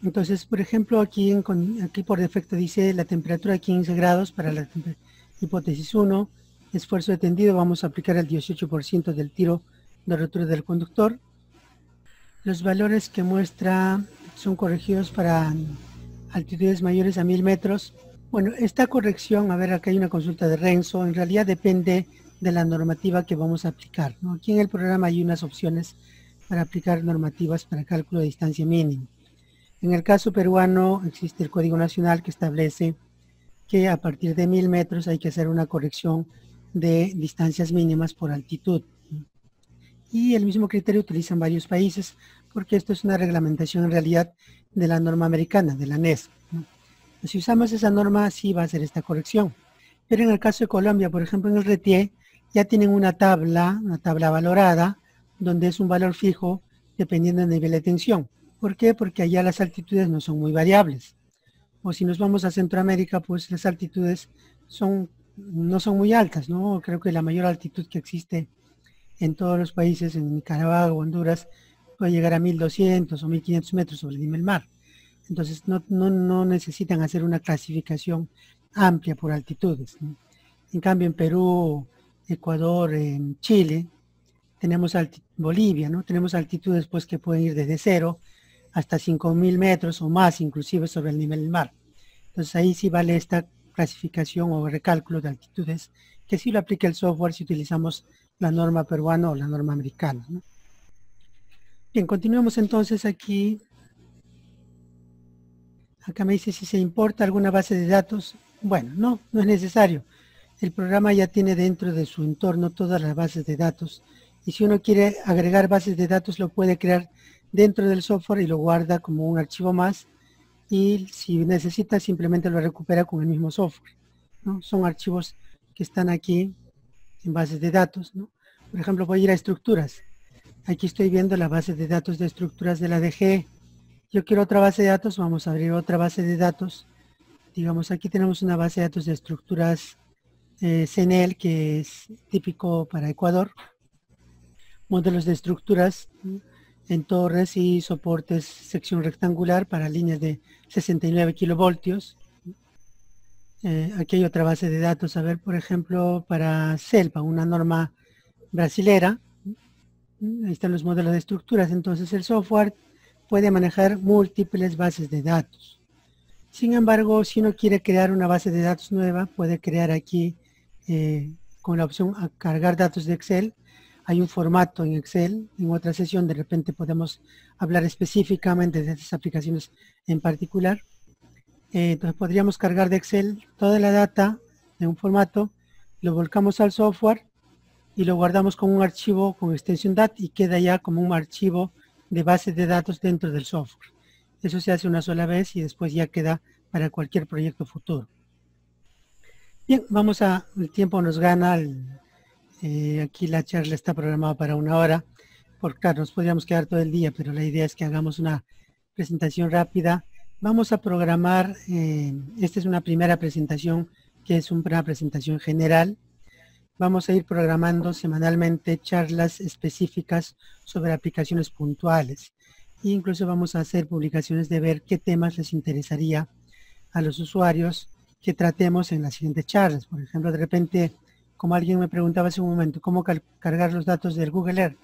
entonces, por ejemplo, aquí, aquí por defecto dice la temperatura 15 grados para la hipótesis 1, esfuerzo de tendido, vamos a aplicar el 18% del tiro de rotura del conductor. Los valores que muestra son corregidos para altitudes mayores a 1000 metros. Bueno, esta corrección, a ver, acá hay una consulta de Renzo, en realidad depende de la normativa que vamos a aplicar. Aquí en el programa hay unas opciones para aplicar normativas para cálculo de distancia mínima. En el caso peruano existe el Código Nacional que establece que a partir de mil metros hay que hacer una corrección de distancias mínimas por altitud. Y el mismo criterio utilizan varios países porque esto es una reglamentación en realidad de la norma americana, de la NES. Si usamos esa norma, sí va a ser esta corrección. Pero en el caso de Colombia, por ejemplo, en el RETIE, ya tienen una tabla, una tabla valorada, donde es un valor fijo dependiendo del nivel de tensión. ¿Por qué? Porque allá las altitudes no son muy variables. O si nos vamos a Centroamérica, pues las altitudes son, no son muy altas, ¿no? Creo que la mayor altitud que existe en todos los países, en Nicaragua, Honduras, puede llegar a 1200 o 1500 metros sobre el nivel mar. Entonces no, no, necesitan hacer una clasificación amplia por altitudes. En cambio, en Perú, Ecuador, en Chile, tenemos Bolivia, ¿no? Tenemos altitudes pues que pueden ir desde cero hasta 5.000 metros o más, inclusive sobre el nivel del mar. Entonces ahí sí vale esta clasificación o recálculo de altitudes, que sí lo aplica el software si utilizamos la norma peruana o la norma americana. Bien, continuamos entonces aquí. Acá me dice si se importa alguna base de datos. Bueno, no, no es necesario. El programa ya tiene dentro de su entorno todas las bases de datos. Y si uno quiere agregar bases de datos, lo puede crear dentro del software y lo guarda como un archivo más y si necesita simplemente lo recupera con el mismo software. ¿no? Son archivos que están aquí en bases de datos. ¿no? Por ejemplo, voy a ir a estructuras. Aquí estoy viendo la base de datos de estructuras de la DG. Yo quiero otra base de datos, vamos a abrir otra base de datos. Digamos, aquí tenemos una base de datos de estructuras eh, CNL, que es típico para Ecuador. Modelos de estructuras en torres y soportes sección rectangular para líneas de 69 kilovoltios. Eh, aquí hay otra base de datos, a ver, por ejemplo, para CELPA, una norma brasilera. Ahí están los modelos de estructuras. Entonces el software puede manejar múltiples bases de datos. Sin embargo, si uno quiere crear una base de datos nueva, puede crear aquí eh, con la opción a cargar datos de Excel hay un formato en Excel. En otra sesión de repente podemos hablar específicamente de estas aplicaciones en particular. Eh, entonces podríamos cargar de Excel toda la data de un formato, lo volcamos al software y lo guardamos como un archivo con extensión DAT y queda ya como un archivo de base de datos dentro del software. Eso se hace una sola vez y después ya queda para cualquier proyecto futuro. Bien, vamos a, el tiempo nos gana, eh, aquí la charla está programada para una hora, porque claro, nos podríamos quedar todo el día, pero la idea es que hagamos una presentación rápida. Vamos a programar, eh, esta es una primera presentación que es una presentación general. Vamos a ir programando semanalmente charlas específicas sobre aplicaciones puntuales. E incluso vamos a hacer publicaciones de ver qué temas les interesaría a los usuarios que tratemos en las siguientes charlas. Por ejemplo, de repente como alguien me preguntaba hace un momento, cómo cargar los datos del Google Earth.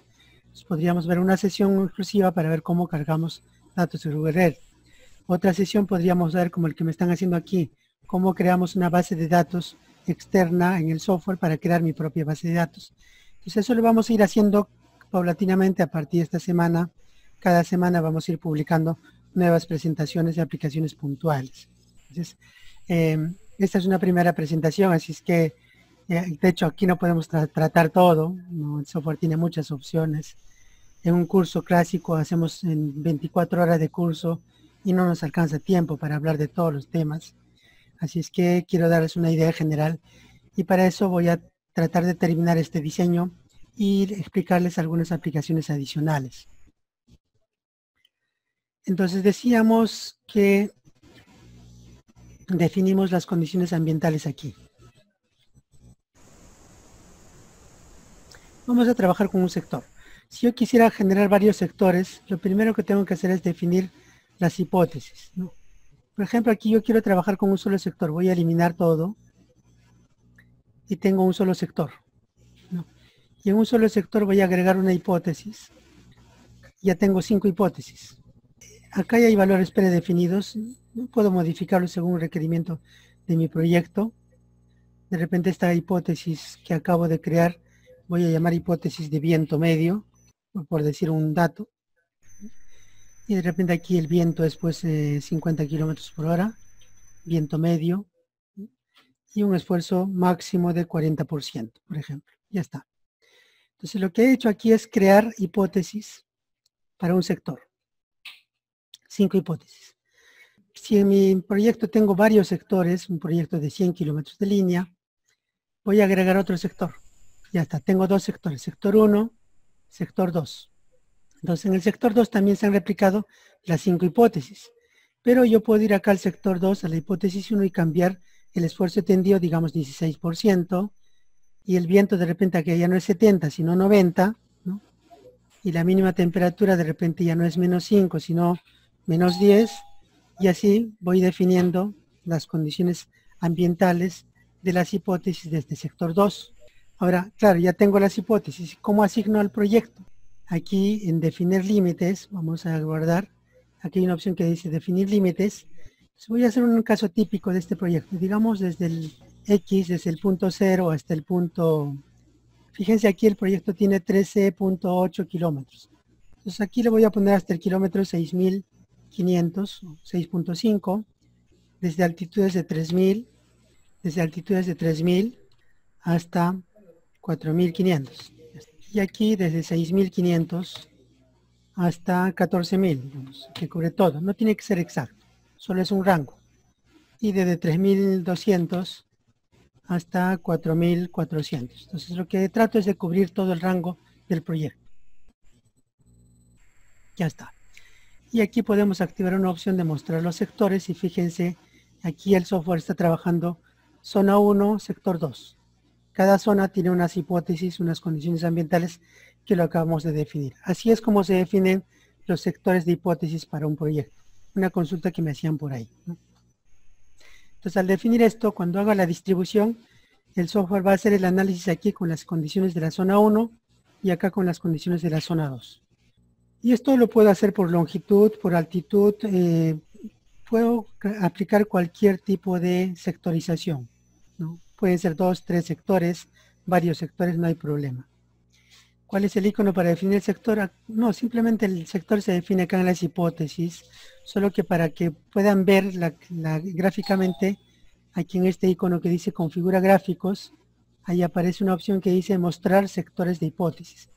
podríamos ver una sesión exclusiva para ver cómo cargamos datos de Google Earth. Otra sesión podríamos ver, como el que me están haciendo aquí, cómo creamos una base de datos externa en el software para crear mi propia base de datos. Entonces eso lo vamos a ir haciendo paulatinamente a partir de esta semana. Cada semana vamos a ir publicando nuevas presentaciones de aplicaciones puntuales. Eh, esta es una primera presentación, así es que eh, de hecho, aquí no podemos tratar todo. El software tiene muchas opciones. En un curso clásico hacemos en 24 horas de curso y no nos alcanza tiempo para hablar de todos los temas. Así es que quiero darles una idea general y para eso voy a tratar de terminar este diseño y explicarles algunas aplicaciones adicionales. Entonces decíamos que definimos las condiciones ambientales aquí. Vamos a trabajar con un sector. Si yo quisiera generar varios sectores, lo primero que tengo que hacer es definir las hipótesis. Por ejemplo, aquí yo quiero trabajar con un solo sector. Voy a eliminar todo y tengo un solo sector. Y en un solo sector voy a agregar una hipótesis. Ya tengo cinco hipótesis. Acá ya hay valores predefinidos. Puedo modificarlos según el requerimiento de mi proyecto. De repente esta hipótesis que acabo de crear voy a llamar hipótesis de viento medio, por decir un dato. Y de repente aquí el viento es pues 50 kilómetros por hora, viento medio, y un esfuerzo máximo de 40%, por ejemplo. Ya está. Entonces lo que he hecho aquí es crear hipótesis para un sector. Cinco hipótesis. Si en mi proyecto tengo varios sectores, un proyecto de 100 kilómetros de línea, voy a agregar otro sector. Ya está, tengo dos sectores, sector 1, sector 2. Entonces, en el sector 2 también se han replicado las cinco hipótesis. Pero yo puedo ir acá al sector 2, a la hipótesis 1 y cambiar el esfuerzo tendido, digamos 16%, y el viento de repente que ya no es 70, sino 90, y la mínima temperatura de repente ya no es menos 5, sino menos 10, y así voy definiendo las condiciones ambientales de las hipótesis de este sector 2. Ahora, claro, ya tengo las hipótesis. ¿Cómo asigno al proyecto? Aquí en definir límites, vamos a guardar. Aquí hay una opción que dice definir límites. voy a hacer un caso típico de este proyecto. Digamos desde el X, desde el punto 0 hasta el punto... Fíjense aquí el proyecto tiene 13.8 kilómetros. Entonces aquí le voy a poner hasta el kilómetro 6500, 6.5, desde altitudes de 3000, desde altitudes de 3000 hasta 4.500. Y aquí desde 6.500 hasta 14.000, que cubre todo. No tiene que ser exacto, solo es un rango. Y desde 3.200 hasta 4400. Entonces lo que trato es de cubrir todo el rango del proyecto. Ya está. Y aquí podemos activar una opción de mostrar los sectores y fíjense, aquí el software está trabajando zona 1, sector 2. Cada zona tiene unas hipótesis, unas condiciones ambientales que lo acabamos de definir. Así es como se definen los sectores de hipótesis para un proyecto. Una consulta que me hacían por ahí. Entonces, al definir esto, cuando haga la distribución, el software va a hacer el análisis aquí con las condiciones de la zona 1 y acá con las condiciones de la zona 2. Y esto lo puedo hacer por longitud, por altitud, eh, puedo aplicar cualquier tipo de sectorización. Pueden ser dos, tres sectores, varios sectores, no hay problema. ¿Cuál es el icono para definir el sector? Ah, no, simplemente el sector se define acá en las hipótesis, solo que para que puedan ver gráficamente, aquí en este icono que dice configura gráficos, ahí aparece una opción que dice mostrar sectores de hipótesis.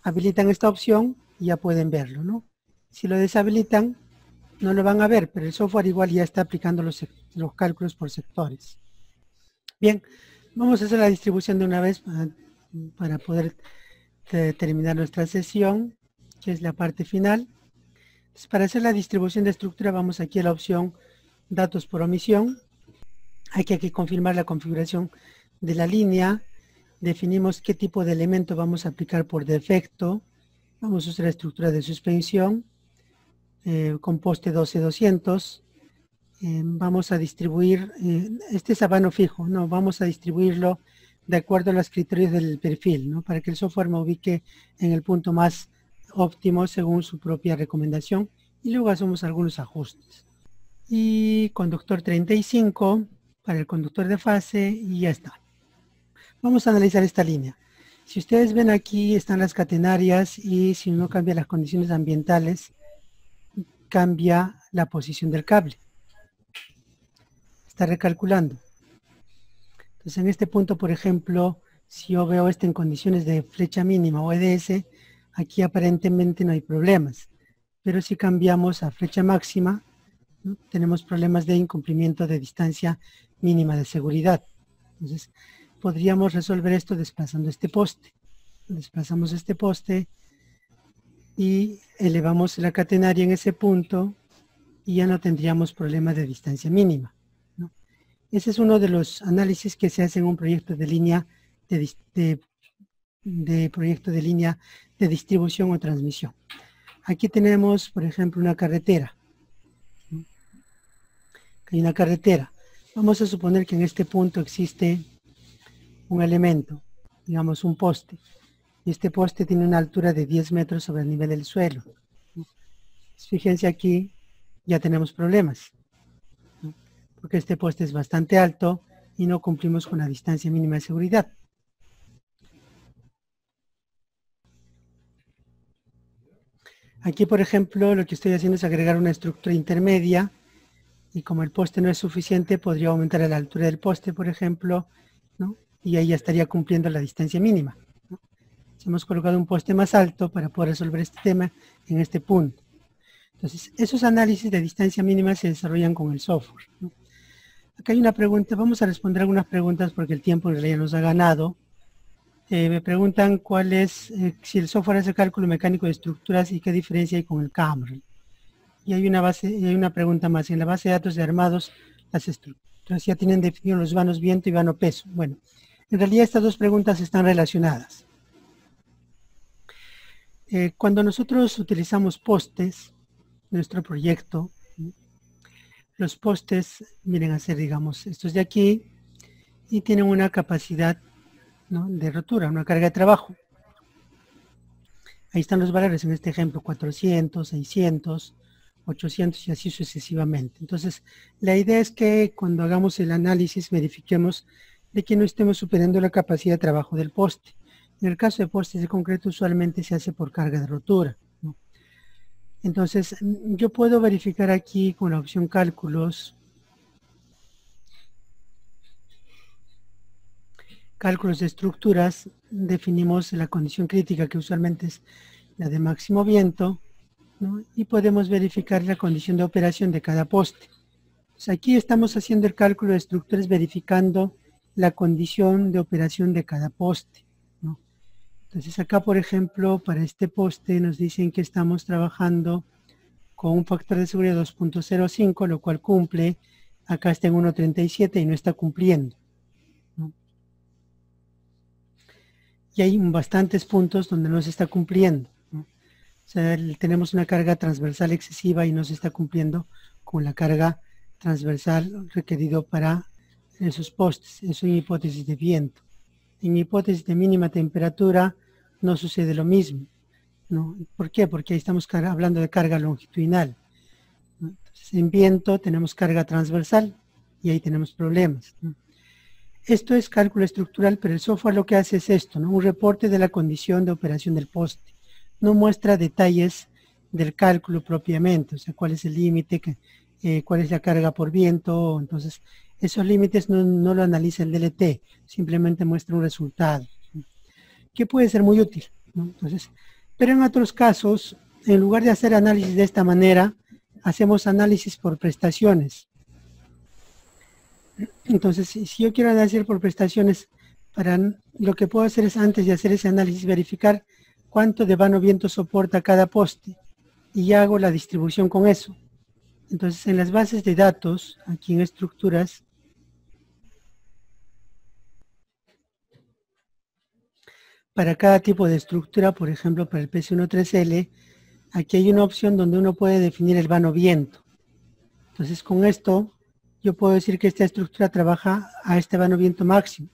Habilitan esta opción y ya pueden verlo, ¿no? Si lo deshabilitan, no lo van a ver, pero el software igual ya está aplicando los cálculos por sectores. Bien, vamos a hacer la distribución de una vez para, poder terminar nuestra sesión, que es la parte final. para hacer la distribución de estructura vamos aquí a la opción datos por omisión. Hay que, confirmar la configuración de la línea. Definimos qué tipo de elemento vamos a aplicar por defecto. Vamos a usar la estructura de suspensión eh, con poste 12200. Vamos a distribuir, este es a fijo, no, vamos a distribuirlo de acuerdo a los criterios del perfil, ¿no? para que el software me ubique en el punto más óptimo según su propia recomendación y luego hacemos algunos ajustes. Y conductor 35 para el conductor de fase y ya está. Vamos a analizar esta línea. Si ustedes ven aquí están las catenarias y si uno cambia las condiciones ambientales, cambia la posición del cable. Está recalculando. Entonces, en este punto, por ejemplo, si yo veo esto en condiciones de flecha mínima o EDS, aquí aparentemente no hay problemas. Pero si cambiamos a flecha máxima, tenemos problemas de incumplimiento de distancia mínima de seguridad. Entonces, podríamos resolver esto desplazando este poste. Desplazamos este poste y elevamos la catenaria en ese punto y ya no tendríamos problemas de distancia mínima. Ese es uno de los análisis que se hace en un proyecto de línea de, proyecto de línea de distribución o transmisión. Aquí tenemos, por ejemplo, una carretera. Hay una carretera. Vamos a suponer que en este punto existe un elemento, digamos un poste. Y este poste tiene una altura de 10 metros sobre el nivel del suelo. Fíjense aquí, ya tenemos problemas porque este poste es bastante alto y no cumplimos con la distancia mínima de seguridad. Aquí, por ejemplo, lo que estoy haciendo es agregar una estructura intermedia y como el poste no es suficiente, podría aumentar la altura del poste, por ejemplo, y ahí ya estaría cumpliendo la distancia mínima. hemos colocado un poste más alto para poder resolver este tema en este punto. Entonces, esos análisis de distancia mínima se desarrollan con el software. Acá hay una pregunta, vamos a responder algunas preguntas porque el tiempo en realidad nos ha ganado. Eh, me preguntan cuál es, eh, si el software hace cálculo mecánico de estructuras y qué diferencia hay con el Camrel. Y hay una base, y hay una pregunta más. En la base de datos de armados, las estructuras ya tienen definido los vanos viento y vano peso. Bueno, en realidad estas dos preguntas están relacionadas. Eh, cuando nosotros utilizamos postes, nuestro proyecto, los postes vienen a ser, digamos, estos de aquí y tienen una capacidad de rotura, una carga de trabajo. Ahí están los valores en este ejemplo, 400, 600, 800 y así sucesivamente. Entonces, la idea es que cuando hagamos el análisis verifiquemos de que no estemos superando la capacidad de trabajo del poste. En el caso de postes de concreto usualmente se hace por carga de rotura. Entonces, yo puedo verificar aquí con la opción cálculos, cálculos de estructuras, definimos la condición crítica que usualmente es la de máximo viento, y podemos verificar la condición de operación de cada poste. aquí estamos haciendo el cálculo de estructuras verificando la condición de operación de cada poste. Entonces acá, por ejemplo, para este poste nos dicen que estamos trabajando con un factor de seguridad 2.05, lo cual cumple, acá está en 1.37 y no está cumpliendo. Y hay bastantes puntos donde no se está cumpliendo. Tenemos una carga transversal excesiva y no se está cumpliendo con la carga transversal requerido para esos postes. Es una hipótesis de viento. En hipótesis de mínima temperatura no sucede lo mismo. ¿no? ¿Por qué? Porque ahí estamos hablando de carga longitudinal. En viento tenemos carga transversal y ahí tenemos problemas. Esto es cálculo estructural, pero el software lo que hace es esto, ¿no? un reporte de la condición de operación del poste no muestra detalles del cálculo propiamente, o sea, cuál es el límite, eh, cuál es la carga por viento, entonces esos límites no, lo analiza el DLT, simplemente muestra un resultado, que puede ser muy útil. Entonces, pero en otros casos, en lugar de hacer análisis de esta manera, hacemos análisis por prestaciones. Entonces, si yo quiero análisis por prestaciones, para lo que puedo hacer es antes de hacer ese análisis, verificar cuánto de vano viento soporta cada poste y hago la distribución con eso. Entonces en las bases de datos, aquí en estructuras, para cada tipo de estructura, por ejemplo para el PC13L, aquí hay una opción donde uno puede definir el vano viento. Entonces con esto yo puedo decir que esta estructura trabaja a este vano viento máximo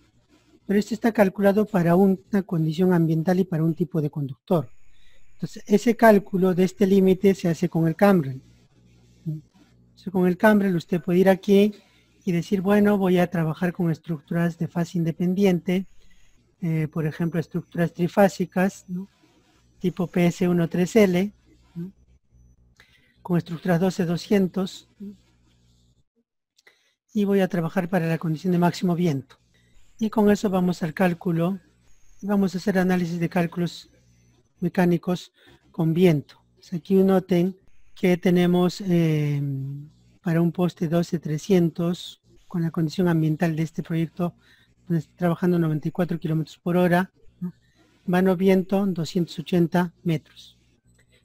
pero esto está calculado para una condición ambiental y para un tipo de conductor. Entonces, ese cálculo de este límite se hace con el Cambrel. con el Cambrel usted puede ir aquí y decir, bueno, voy a trabajar con estructuras de fase independiente, eh, por ejemplo, estructuras trifásicas, tipo PS13L, con estructuras 12-200, y voy a trabajar para la condición de máximo viento. Y con eso vamos al cálculo. Vamos a hacer análisis de cálculos mecánicos con viento. aquí noten que tenemos eh, para un poste 12300 con la condición ambiental de este proyecto está trabajando 94 kilómetros por hora, vano viento 280 metros.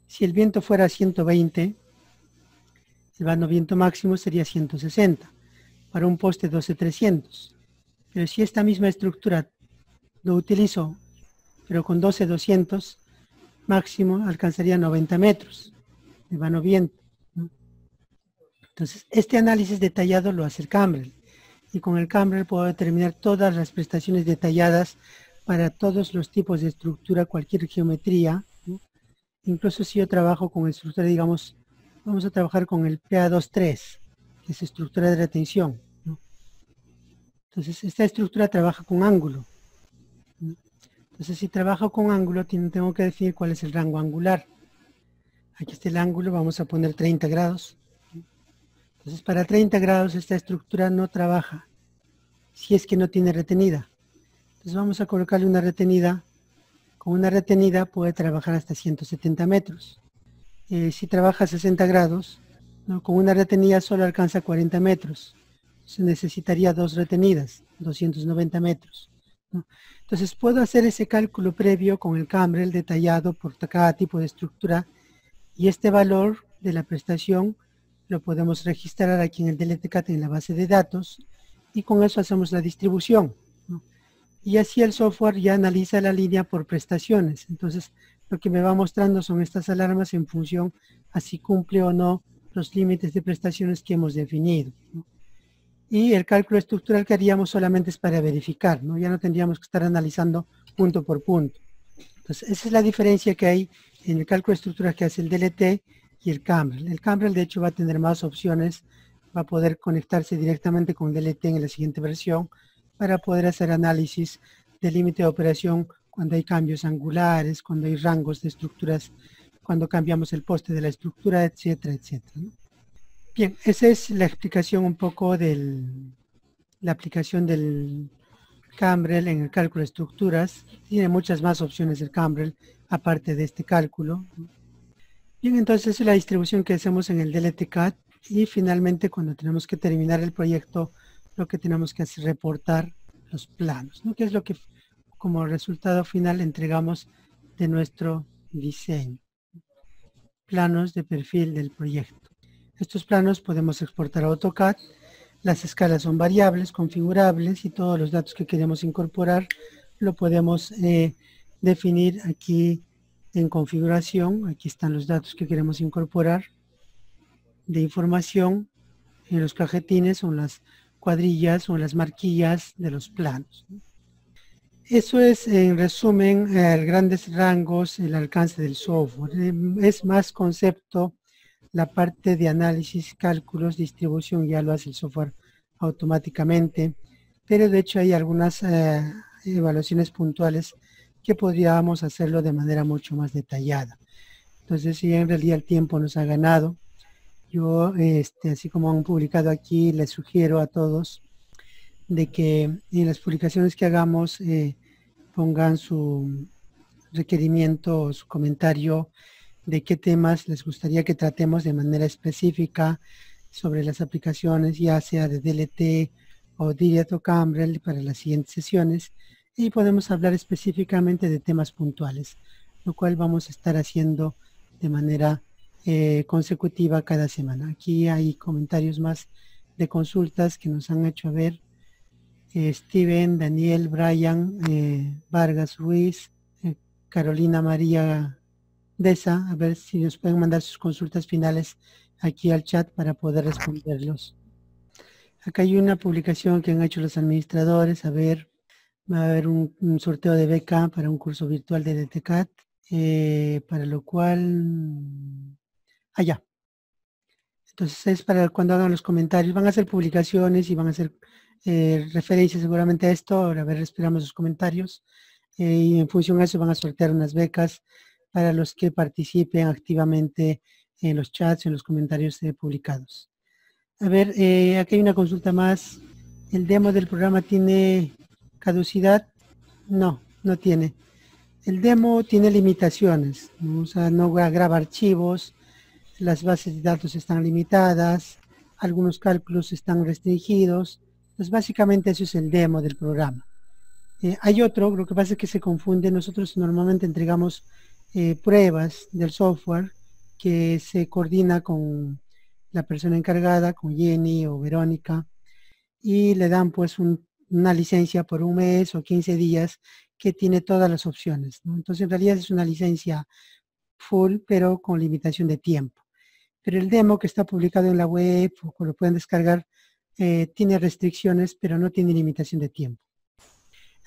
Si el viento fuera 120, el vano viento máximo sería 160 para un poste 12300. Pero si esta misma estructura lo utilizo, pero con 12-200, máximo alcanzaría 90 metros de vano viento. Entonces, este análisis detallado lo hace el Cambrel. Y con el Cambrel puedo determinar todas las prestaciones detalladas para todos los tipos de estructura, cualquier geometría. Incluso si yo trabajo con estructura, digamos, vamos a trabajar con el PA23, que es estructura de retención. Entonces, esta estructura trabaja con ángulo. Entonces, si trabajo con ángulo, tengo que definir cuál es el rango angular. Aquí está el ángulo, vamos a poner 30 grados. Entonces, para 30 grados esta estructura no trabaja, si es que no tiene retenida. Entonces, vamos a colocarle una retenida. Con una retenida puede trabajar hasta 170 metros. Eh, si trabaja a 60 grados, con una retenida solo alcanza 40 metros se necesitaría dos retenidas, 290 metros. Entonces puedo hacer ese cálculo previo con el Cambrel detallado por cada tipo de estructura y este valor de la prestación lo podemos registrar aquí en el DLTCAT en la base de datos y con eso hacemos la distribución. Y así el software ya analiza la línea por prestaciones. Entonces lo que me va mostrando son estas alarmas en función a si cumple o no los límites de prestaciones que hemos definido y el cálculo estructural que haríamos solamente es para verificar, ¿no? Ya no tendríamos que estar analizando punto por punto. Entonces, esa es la diferencia que hay en el cálculo estructural que hace el DLT y el Cambrel. El Cambrel, de hecho, va a tener más opciones, va a poder conectarse directamente con DLT en la siguiente versión para poder hacer análisis del límite de operación cuando hay cambios angulares, cuando hay rangos de estructuras, cuando cambiamos el poste de la estructura, etcétera, etcétera. Bien, esa es la explicación un poco de la aplicación del Cambrel en el cálculo de estructuras. Tiene muchas más opciones el Cambrel, aparte de este cálculo. Bien, entonces es la distribución que hacemos en el DLTCAT y finalmente cuando tenemos que terminar el proyecto, lo que tenemos que hacer es reportar los planos, ¿no? que es lo que como resultado final entregamos de nuestro diseño. Planos de perfil del proyecto. Estos planos podemos exportar a AutoCAD. Las escalas son variables, configurables y todos los datos que queremos incorporar lo podemos eh, definir aquí en configuración. Aquí están los datos que queremos incorporar de información en los cajetines o en las cuadrillas o en las marquillas de los planos. Eso es, en resumen, grandes rangos, el alcance del software. Em, es más concepto, la parte de análisis, cálculos, distribución, ya lo hace el software automáticamente. Pero de hecho hay algunas eh, evaluaciones puntuales que podríamos hacerlo de manera mucho más detallada. Entonces, si en realidad el tiempo nos ha ganado, yo, este, así como han publicado aquí, les sugiero a todos de que en las publicaciones que hagamos eh, pongan su requerimiento o su comentario de qué temas les gustaría que tratemos de manera específica sobre las aplicaciones, ya sea de DLT o Direct o Cambrel para las siguientes sesiones y podemos hablar específicamente de temas puntuales, lo cual vamos a estar haciendo de manera eh, consecutiva cada semana. Aquí hay comentarios más de consultas que nos han hecho ver Steven, Daniel, Brian, eh, Vargas Ruiz, eh, Carolina María Deza, a ver si nos pueden mandar sus consultas finales aquí al chat para poder responderlos. Acá hay una publicación que han hecho los administradores, a ver, va a haber un, sorteo de beca para un curso virtual de DTCAT, para lo cual, allá. Ah, Entonces es para cuando hagan los comentarios, van a hacer publicaciones y van a hacer eh, referencia seguramente a esto. Ahora a ver, esperamos sus comentarios. Eh, y en función de eso van a sortear unas becas para los que participen activamente en los chats, en los comentarios eh, publicados. A ver, aquí hay una consulta más. ¿El demo del programa tiene caducidad? No, no tiene. El demo tiene limitaciones, o sea, no graba archivos, las bases de datos están limitadas, algunos cálculos están restringidos, pues básicamente eso es el demo del programa. Eh, hay otro, lo que pasa es que se confunde. Nosotros normalmente entregamos eh, pruebas del software que se coordina con la persona encargada, con Jenny o Verónica, y le dan pues una licencia por un mes o 15 días que tiene todas las opciones. Entonces en realidad es una licencia full, pero con limitación de tiempo. Pero el demo que está publicado en la web o lo pueden descargar eh, tiene restricciones, pero no tiene limitación de tiempo.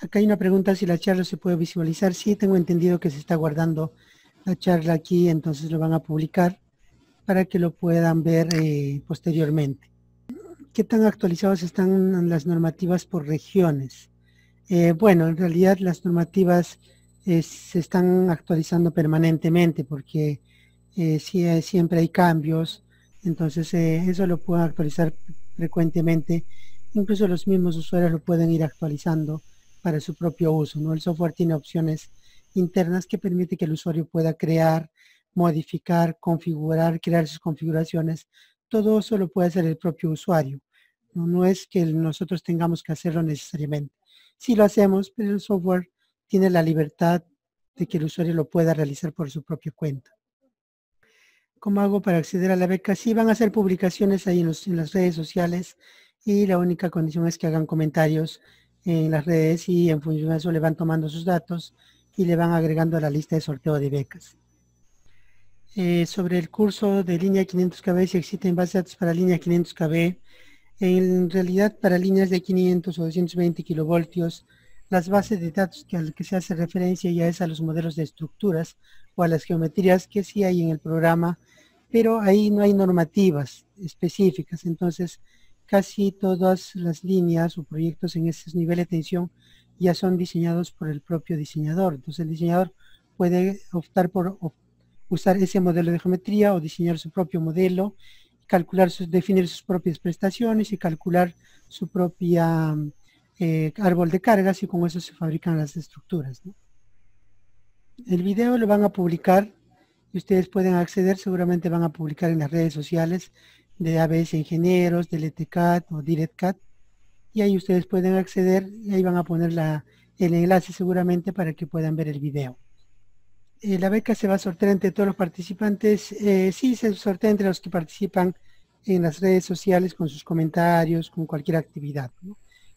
Acá hay una pregunta si la charla se puede visualizar. Sí, tengo entendido que se está guardando la charla aquí, entonces lo van a publicar para que lo puedan ver eh, posteriormente. ¿Qué tan actualizados están las normativas por regiones? Eh, bueno, en realidad las normativas se están actualizando permanentemente porque siempre hay cambios, entonces eso lo pueden actualizar frecuentemente, incluso los mismos usuarios lo pueden ir actualizando para su propio uso. ¿no? El software tiene opciones internas que permite que el usuario pueda crear, modificar, configurar, crear sus configuraciones. Todo eso lo puede hacer el propio usuario. No, es que nosotros tengamos que hacerlo necesariamente. Sí lo hacemos, pero el software tiene la libertad de que el usuario lo pueda realizar por su propia cuenta. ¿Cómo hago para acceder a la beca? Sí, van a hacer publicaciones ahí en, las redes sociales y la única condición es que hagan comentarios en las redes y en función de eso le van tomando sus datos y le van agregando a la lista de sorteo de becas. Eh, sobre el curso de línea 500KB, si existen bases de datos para línea 500KB, en realidad para líneas de 500 o 220 kilovoltios, las bases de datos que, a las que se hace referencia ya es a los modelos de estructuras o a las geometrías que sí hay en el programa pero ahí no hay normativas específicas, entonces casi todas las líneas o proyectos en ese nivel de tensión ya son diseñados por el propio diseñador. Entonces el diseñador puede optar por usar ese modelo de geometría o diseñar su propio modelo, calcular sus, definir sus propias prestaciones y calcular su propia eh, árbol de cargas y con eso se fabrican las estructuras. El video lo van a publicar y ustedes pueden acceder, seguramente van a publicar en las redes sociales de ABS Ingenieros, del ETCAT o DirectCAT y ahí ustedes pueden acceder y ahí van a poner la, el enlace seguramente para que puedan ver el video. Eh, la beca se va a sortear entre todos los participantes. Eh, sí, se sortea entre los que participan en las redes sociales con sus comentarios, con cualquier actividad.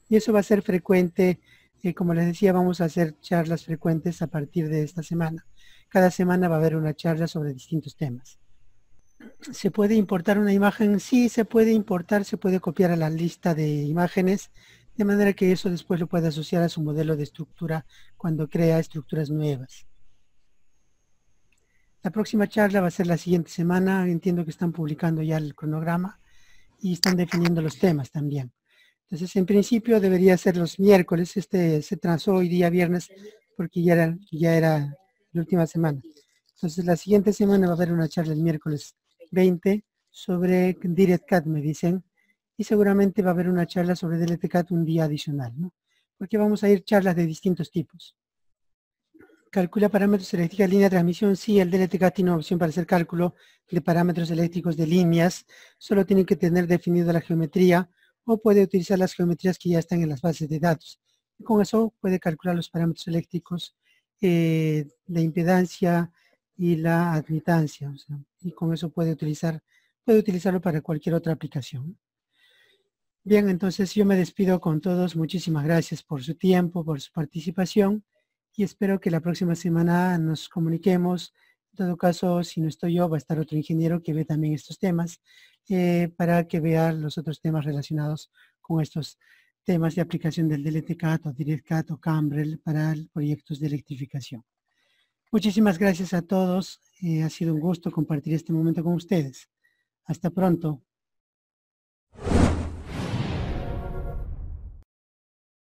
Y eso va a ser frecuente. Eh, como les decía, vamos a hacer charlas frecuentes a partir de esta semana. Cada semana va a haber una charla sobre distintos temas. ¿Se puede importar una imagen? Sí, se puede importar, se puede copiar a la lista de imágenes, de manera que eso después lo puede asociar a su modelo de estructura cuando crea estructuras nuevas. La próxima charla va a ser la siguiente semana. Entiendo que están publicando ya el cronograma y están definiendo los temas también. Entonces, en principio debería ser los miércoles. Este se transó hoy día viernes porque ya era, ya era la última semana. Entonces, la siguiente semana va a haber una charla el miércoles 20 sobre DirectCAD, me dicen. Y seguramente va a haber una charla sobre DLTCAD un día adicional, ¿no? Porque vamos a ir charlas de distintos tipos. Calcula parámetros eléctricos de línea de transmisión. Sí, el DLTK tiene una opción para hacer cálculo de parámetros eléctricos de líneas. Solo tiene que tener definido la geometría o puede utilizar las geometrías que ya están en las bases de datos. con eso puede calcular los parámetros eléctricos eh, de impedancia y la admitancia. y con eso puede utilizar, puede utilizarlo para cualquier otra aplicación. Bien, entonces yo me despido con todos. Muchísimas gracias por su tiempo, por su participación y espero que la próxima semana nos comuniquemos. En todo caso, si no estoy yo, va a estar otro ingeniero que ve también estos temas eh, para que vea los otros temas relacionados con estos temas de aplicación del DLTCAT o DirectCAT o Cambrel para proyectos de electrificación. Muchísimas gracias a todos. Eh, ha sido un gusto compartir este momento con ustedes. Hasta pronto.